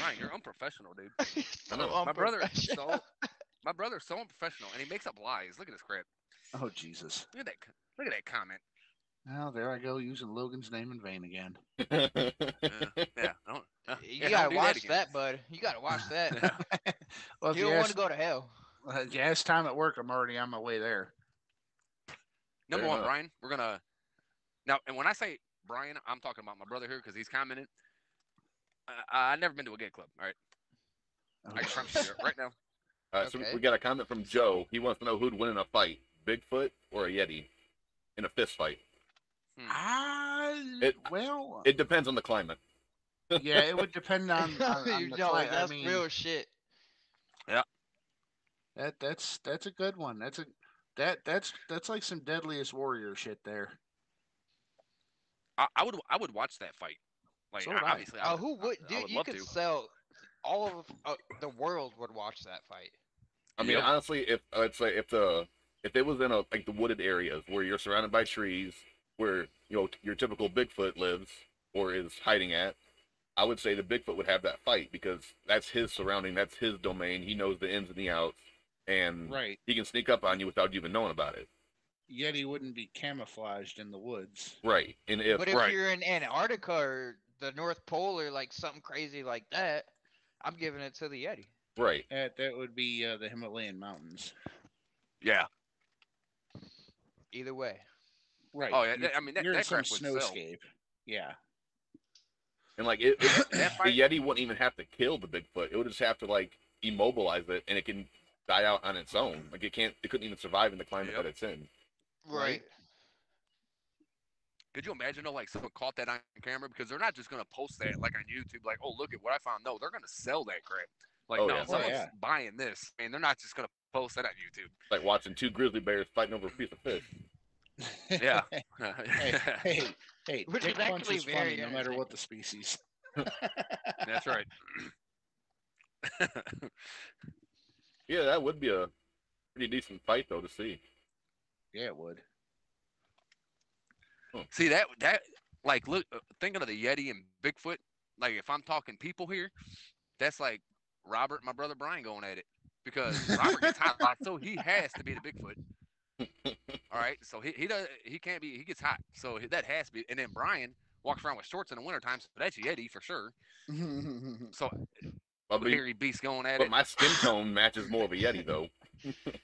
Brian, you're unprofessional, dude. so know. My brother, unprofessional. so my brother's so unprofessional, and he makes up lies. Look at this crap. Oh Jesus! Look at that. Look at that comment. Well, there I go using Logan's name in vain again. Uh, yeah, don't, uh, You yeah, gotta do watch again. that, bud. You gotta watch that. well, you you, don't want to go to hell. Uh, it's time at work, I'm already on my way there. Number Fair one, enough. Brian, we're gonna now. And when I say Brian, I'm talking about my brother here because he's commented. Uh, I've never been to a gay club. All right, I can promise you right now. Uh, so we got a comment from Joe. He wants to know who'd win in a fight, Bigfoot or a Yeti, in a fist fight. Ah, It- well, It depends on the climate. yeah, it would depend on, on, on you the know, that's I mean, real shit. That that's that's a good one. That's a that that's that's like some deadliest warrior shit there. I, I would I would watch that fight. Like So would I. obviously, I Oh, who would? I Dude, would you love could to. sell all of uh, the world would watch that fight. I mean, Yep. honestly, if let's say if the if it was in a like the wooded areas where you're surrounded by trees, where you know your typical Bigfoot lives or is hiding at, I would say the Bigfoot would have that fight because that's his surrounding, that's his domain. He knows the ins and the outs, and Right. he can sneak up on you without you even knowing about it. Yeti wouldn't be camouflaged in the woods. Right. And if but if right. you're in Antarctica or the North Pole or like something crazy like that, I'm giving it to the Yeti. right, That that would be uh, the Himalayan mountains. yeah. Either way. Right. Oh, yeah, You're- I mean, that- you're in some crap would sell. snowscape. Yeah. and like it, it the Yeti wouldn't even have to kill the Bigfoot. It would just have to like immobilize it, and it can die out on its own. Like it can't, it couldn't even survive in the climate Yep. that it's in. Right. Could you imagine though, like someone caught that on camera because they're not just gonna post that like on YouTube, like, oh look at what I found. No, they're gonna sell that crap. Like, Oh, no, yeah. Oh, someone's yeah. buying this, and they're not just gonna post that on YouTube. Like watching two grizzly bears fighting over a piece of fish. Yeah. hey, hey, hey! Which is punch actually very funny no matter what the species. That's right. Yeah, that would be a pretty decent fight though to see. yeah, it would. See that that like look uh, thinking of the Yeti and Bigfoot. Like if I'm talking people here, that's like Robert, my brother Brian going at it because Robert gets hot, a lot, so he has to be the Bigfoot. All right, so he he does he can't be he gets hot, so that has to be. And then Brian walks around with shorts in the wintertime, so that's Yeti for sure. So But, be- hairy beast going at but it. my skin tone matches more of a Yeti though.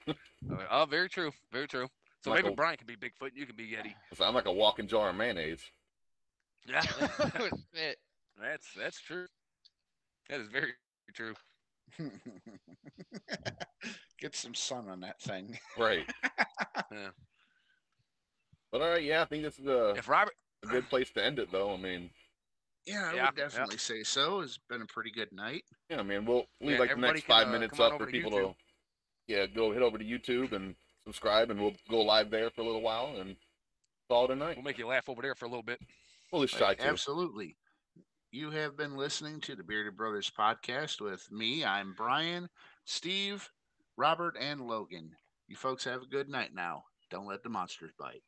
Uh, oh, very true, very true. So Michael- maybe Brian can be Bigfoot, and you can be Yeti. So I'm like a walking jar of mayonnaise. Yeah, that's that's true. That is very true. Get some sun on that thing. Right. Yeah. But all right, yeah, I think this is a, If Robert, a good place to end it though. I mean, Yeah, I Yeah, would yeah. definitely say so. It's been a pretty good night. yeah, I mean, we'll leave Yeah, like the next can, five uh, minutes come up for to people YouTube. to yeah go head over to YouTube and subscribe, and we'll go live there for a little while and call it a night. we'll make you laugh over there for a little bit. We'll just try to. Absolutely. You have been listening to the Bearded Brothers podcast with me. I'm Brian, Steve, Robert, and Logan. You folks have a good night now. Don't let the monsters bite.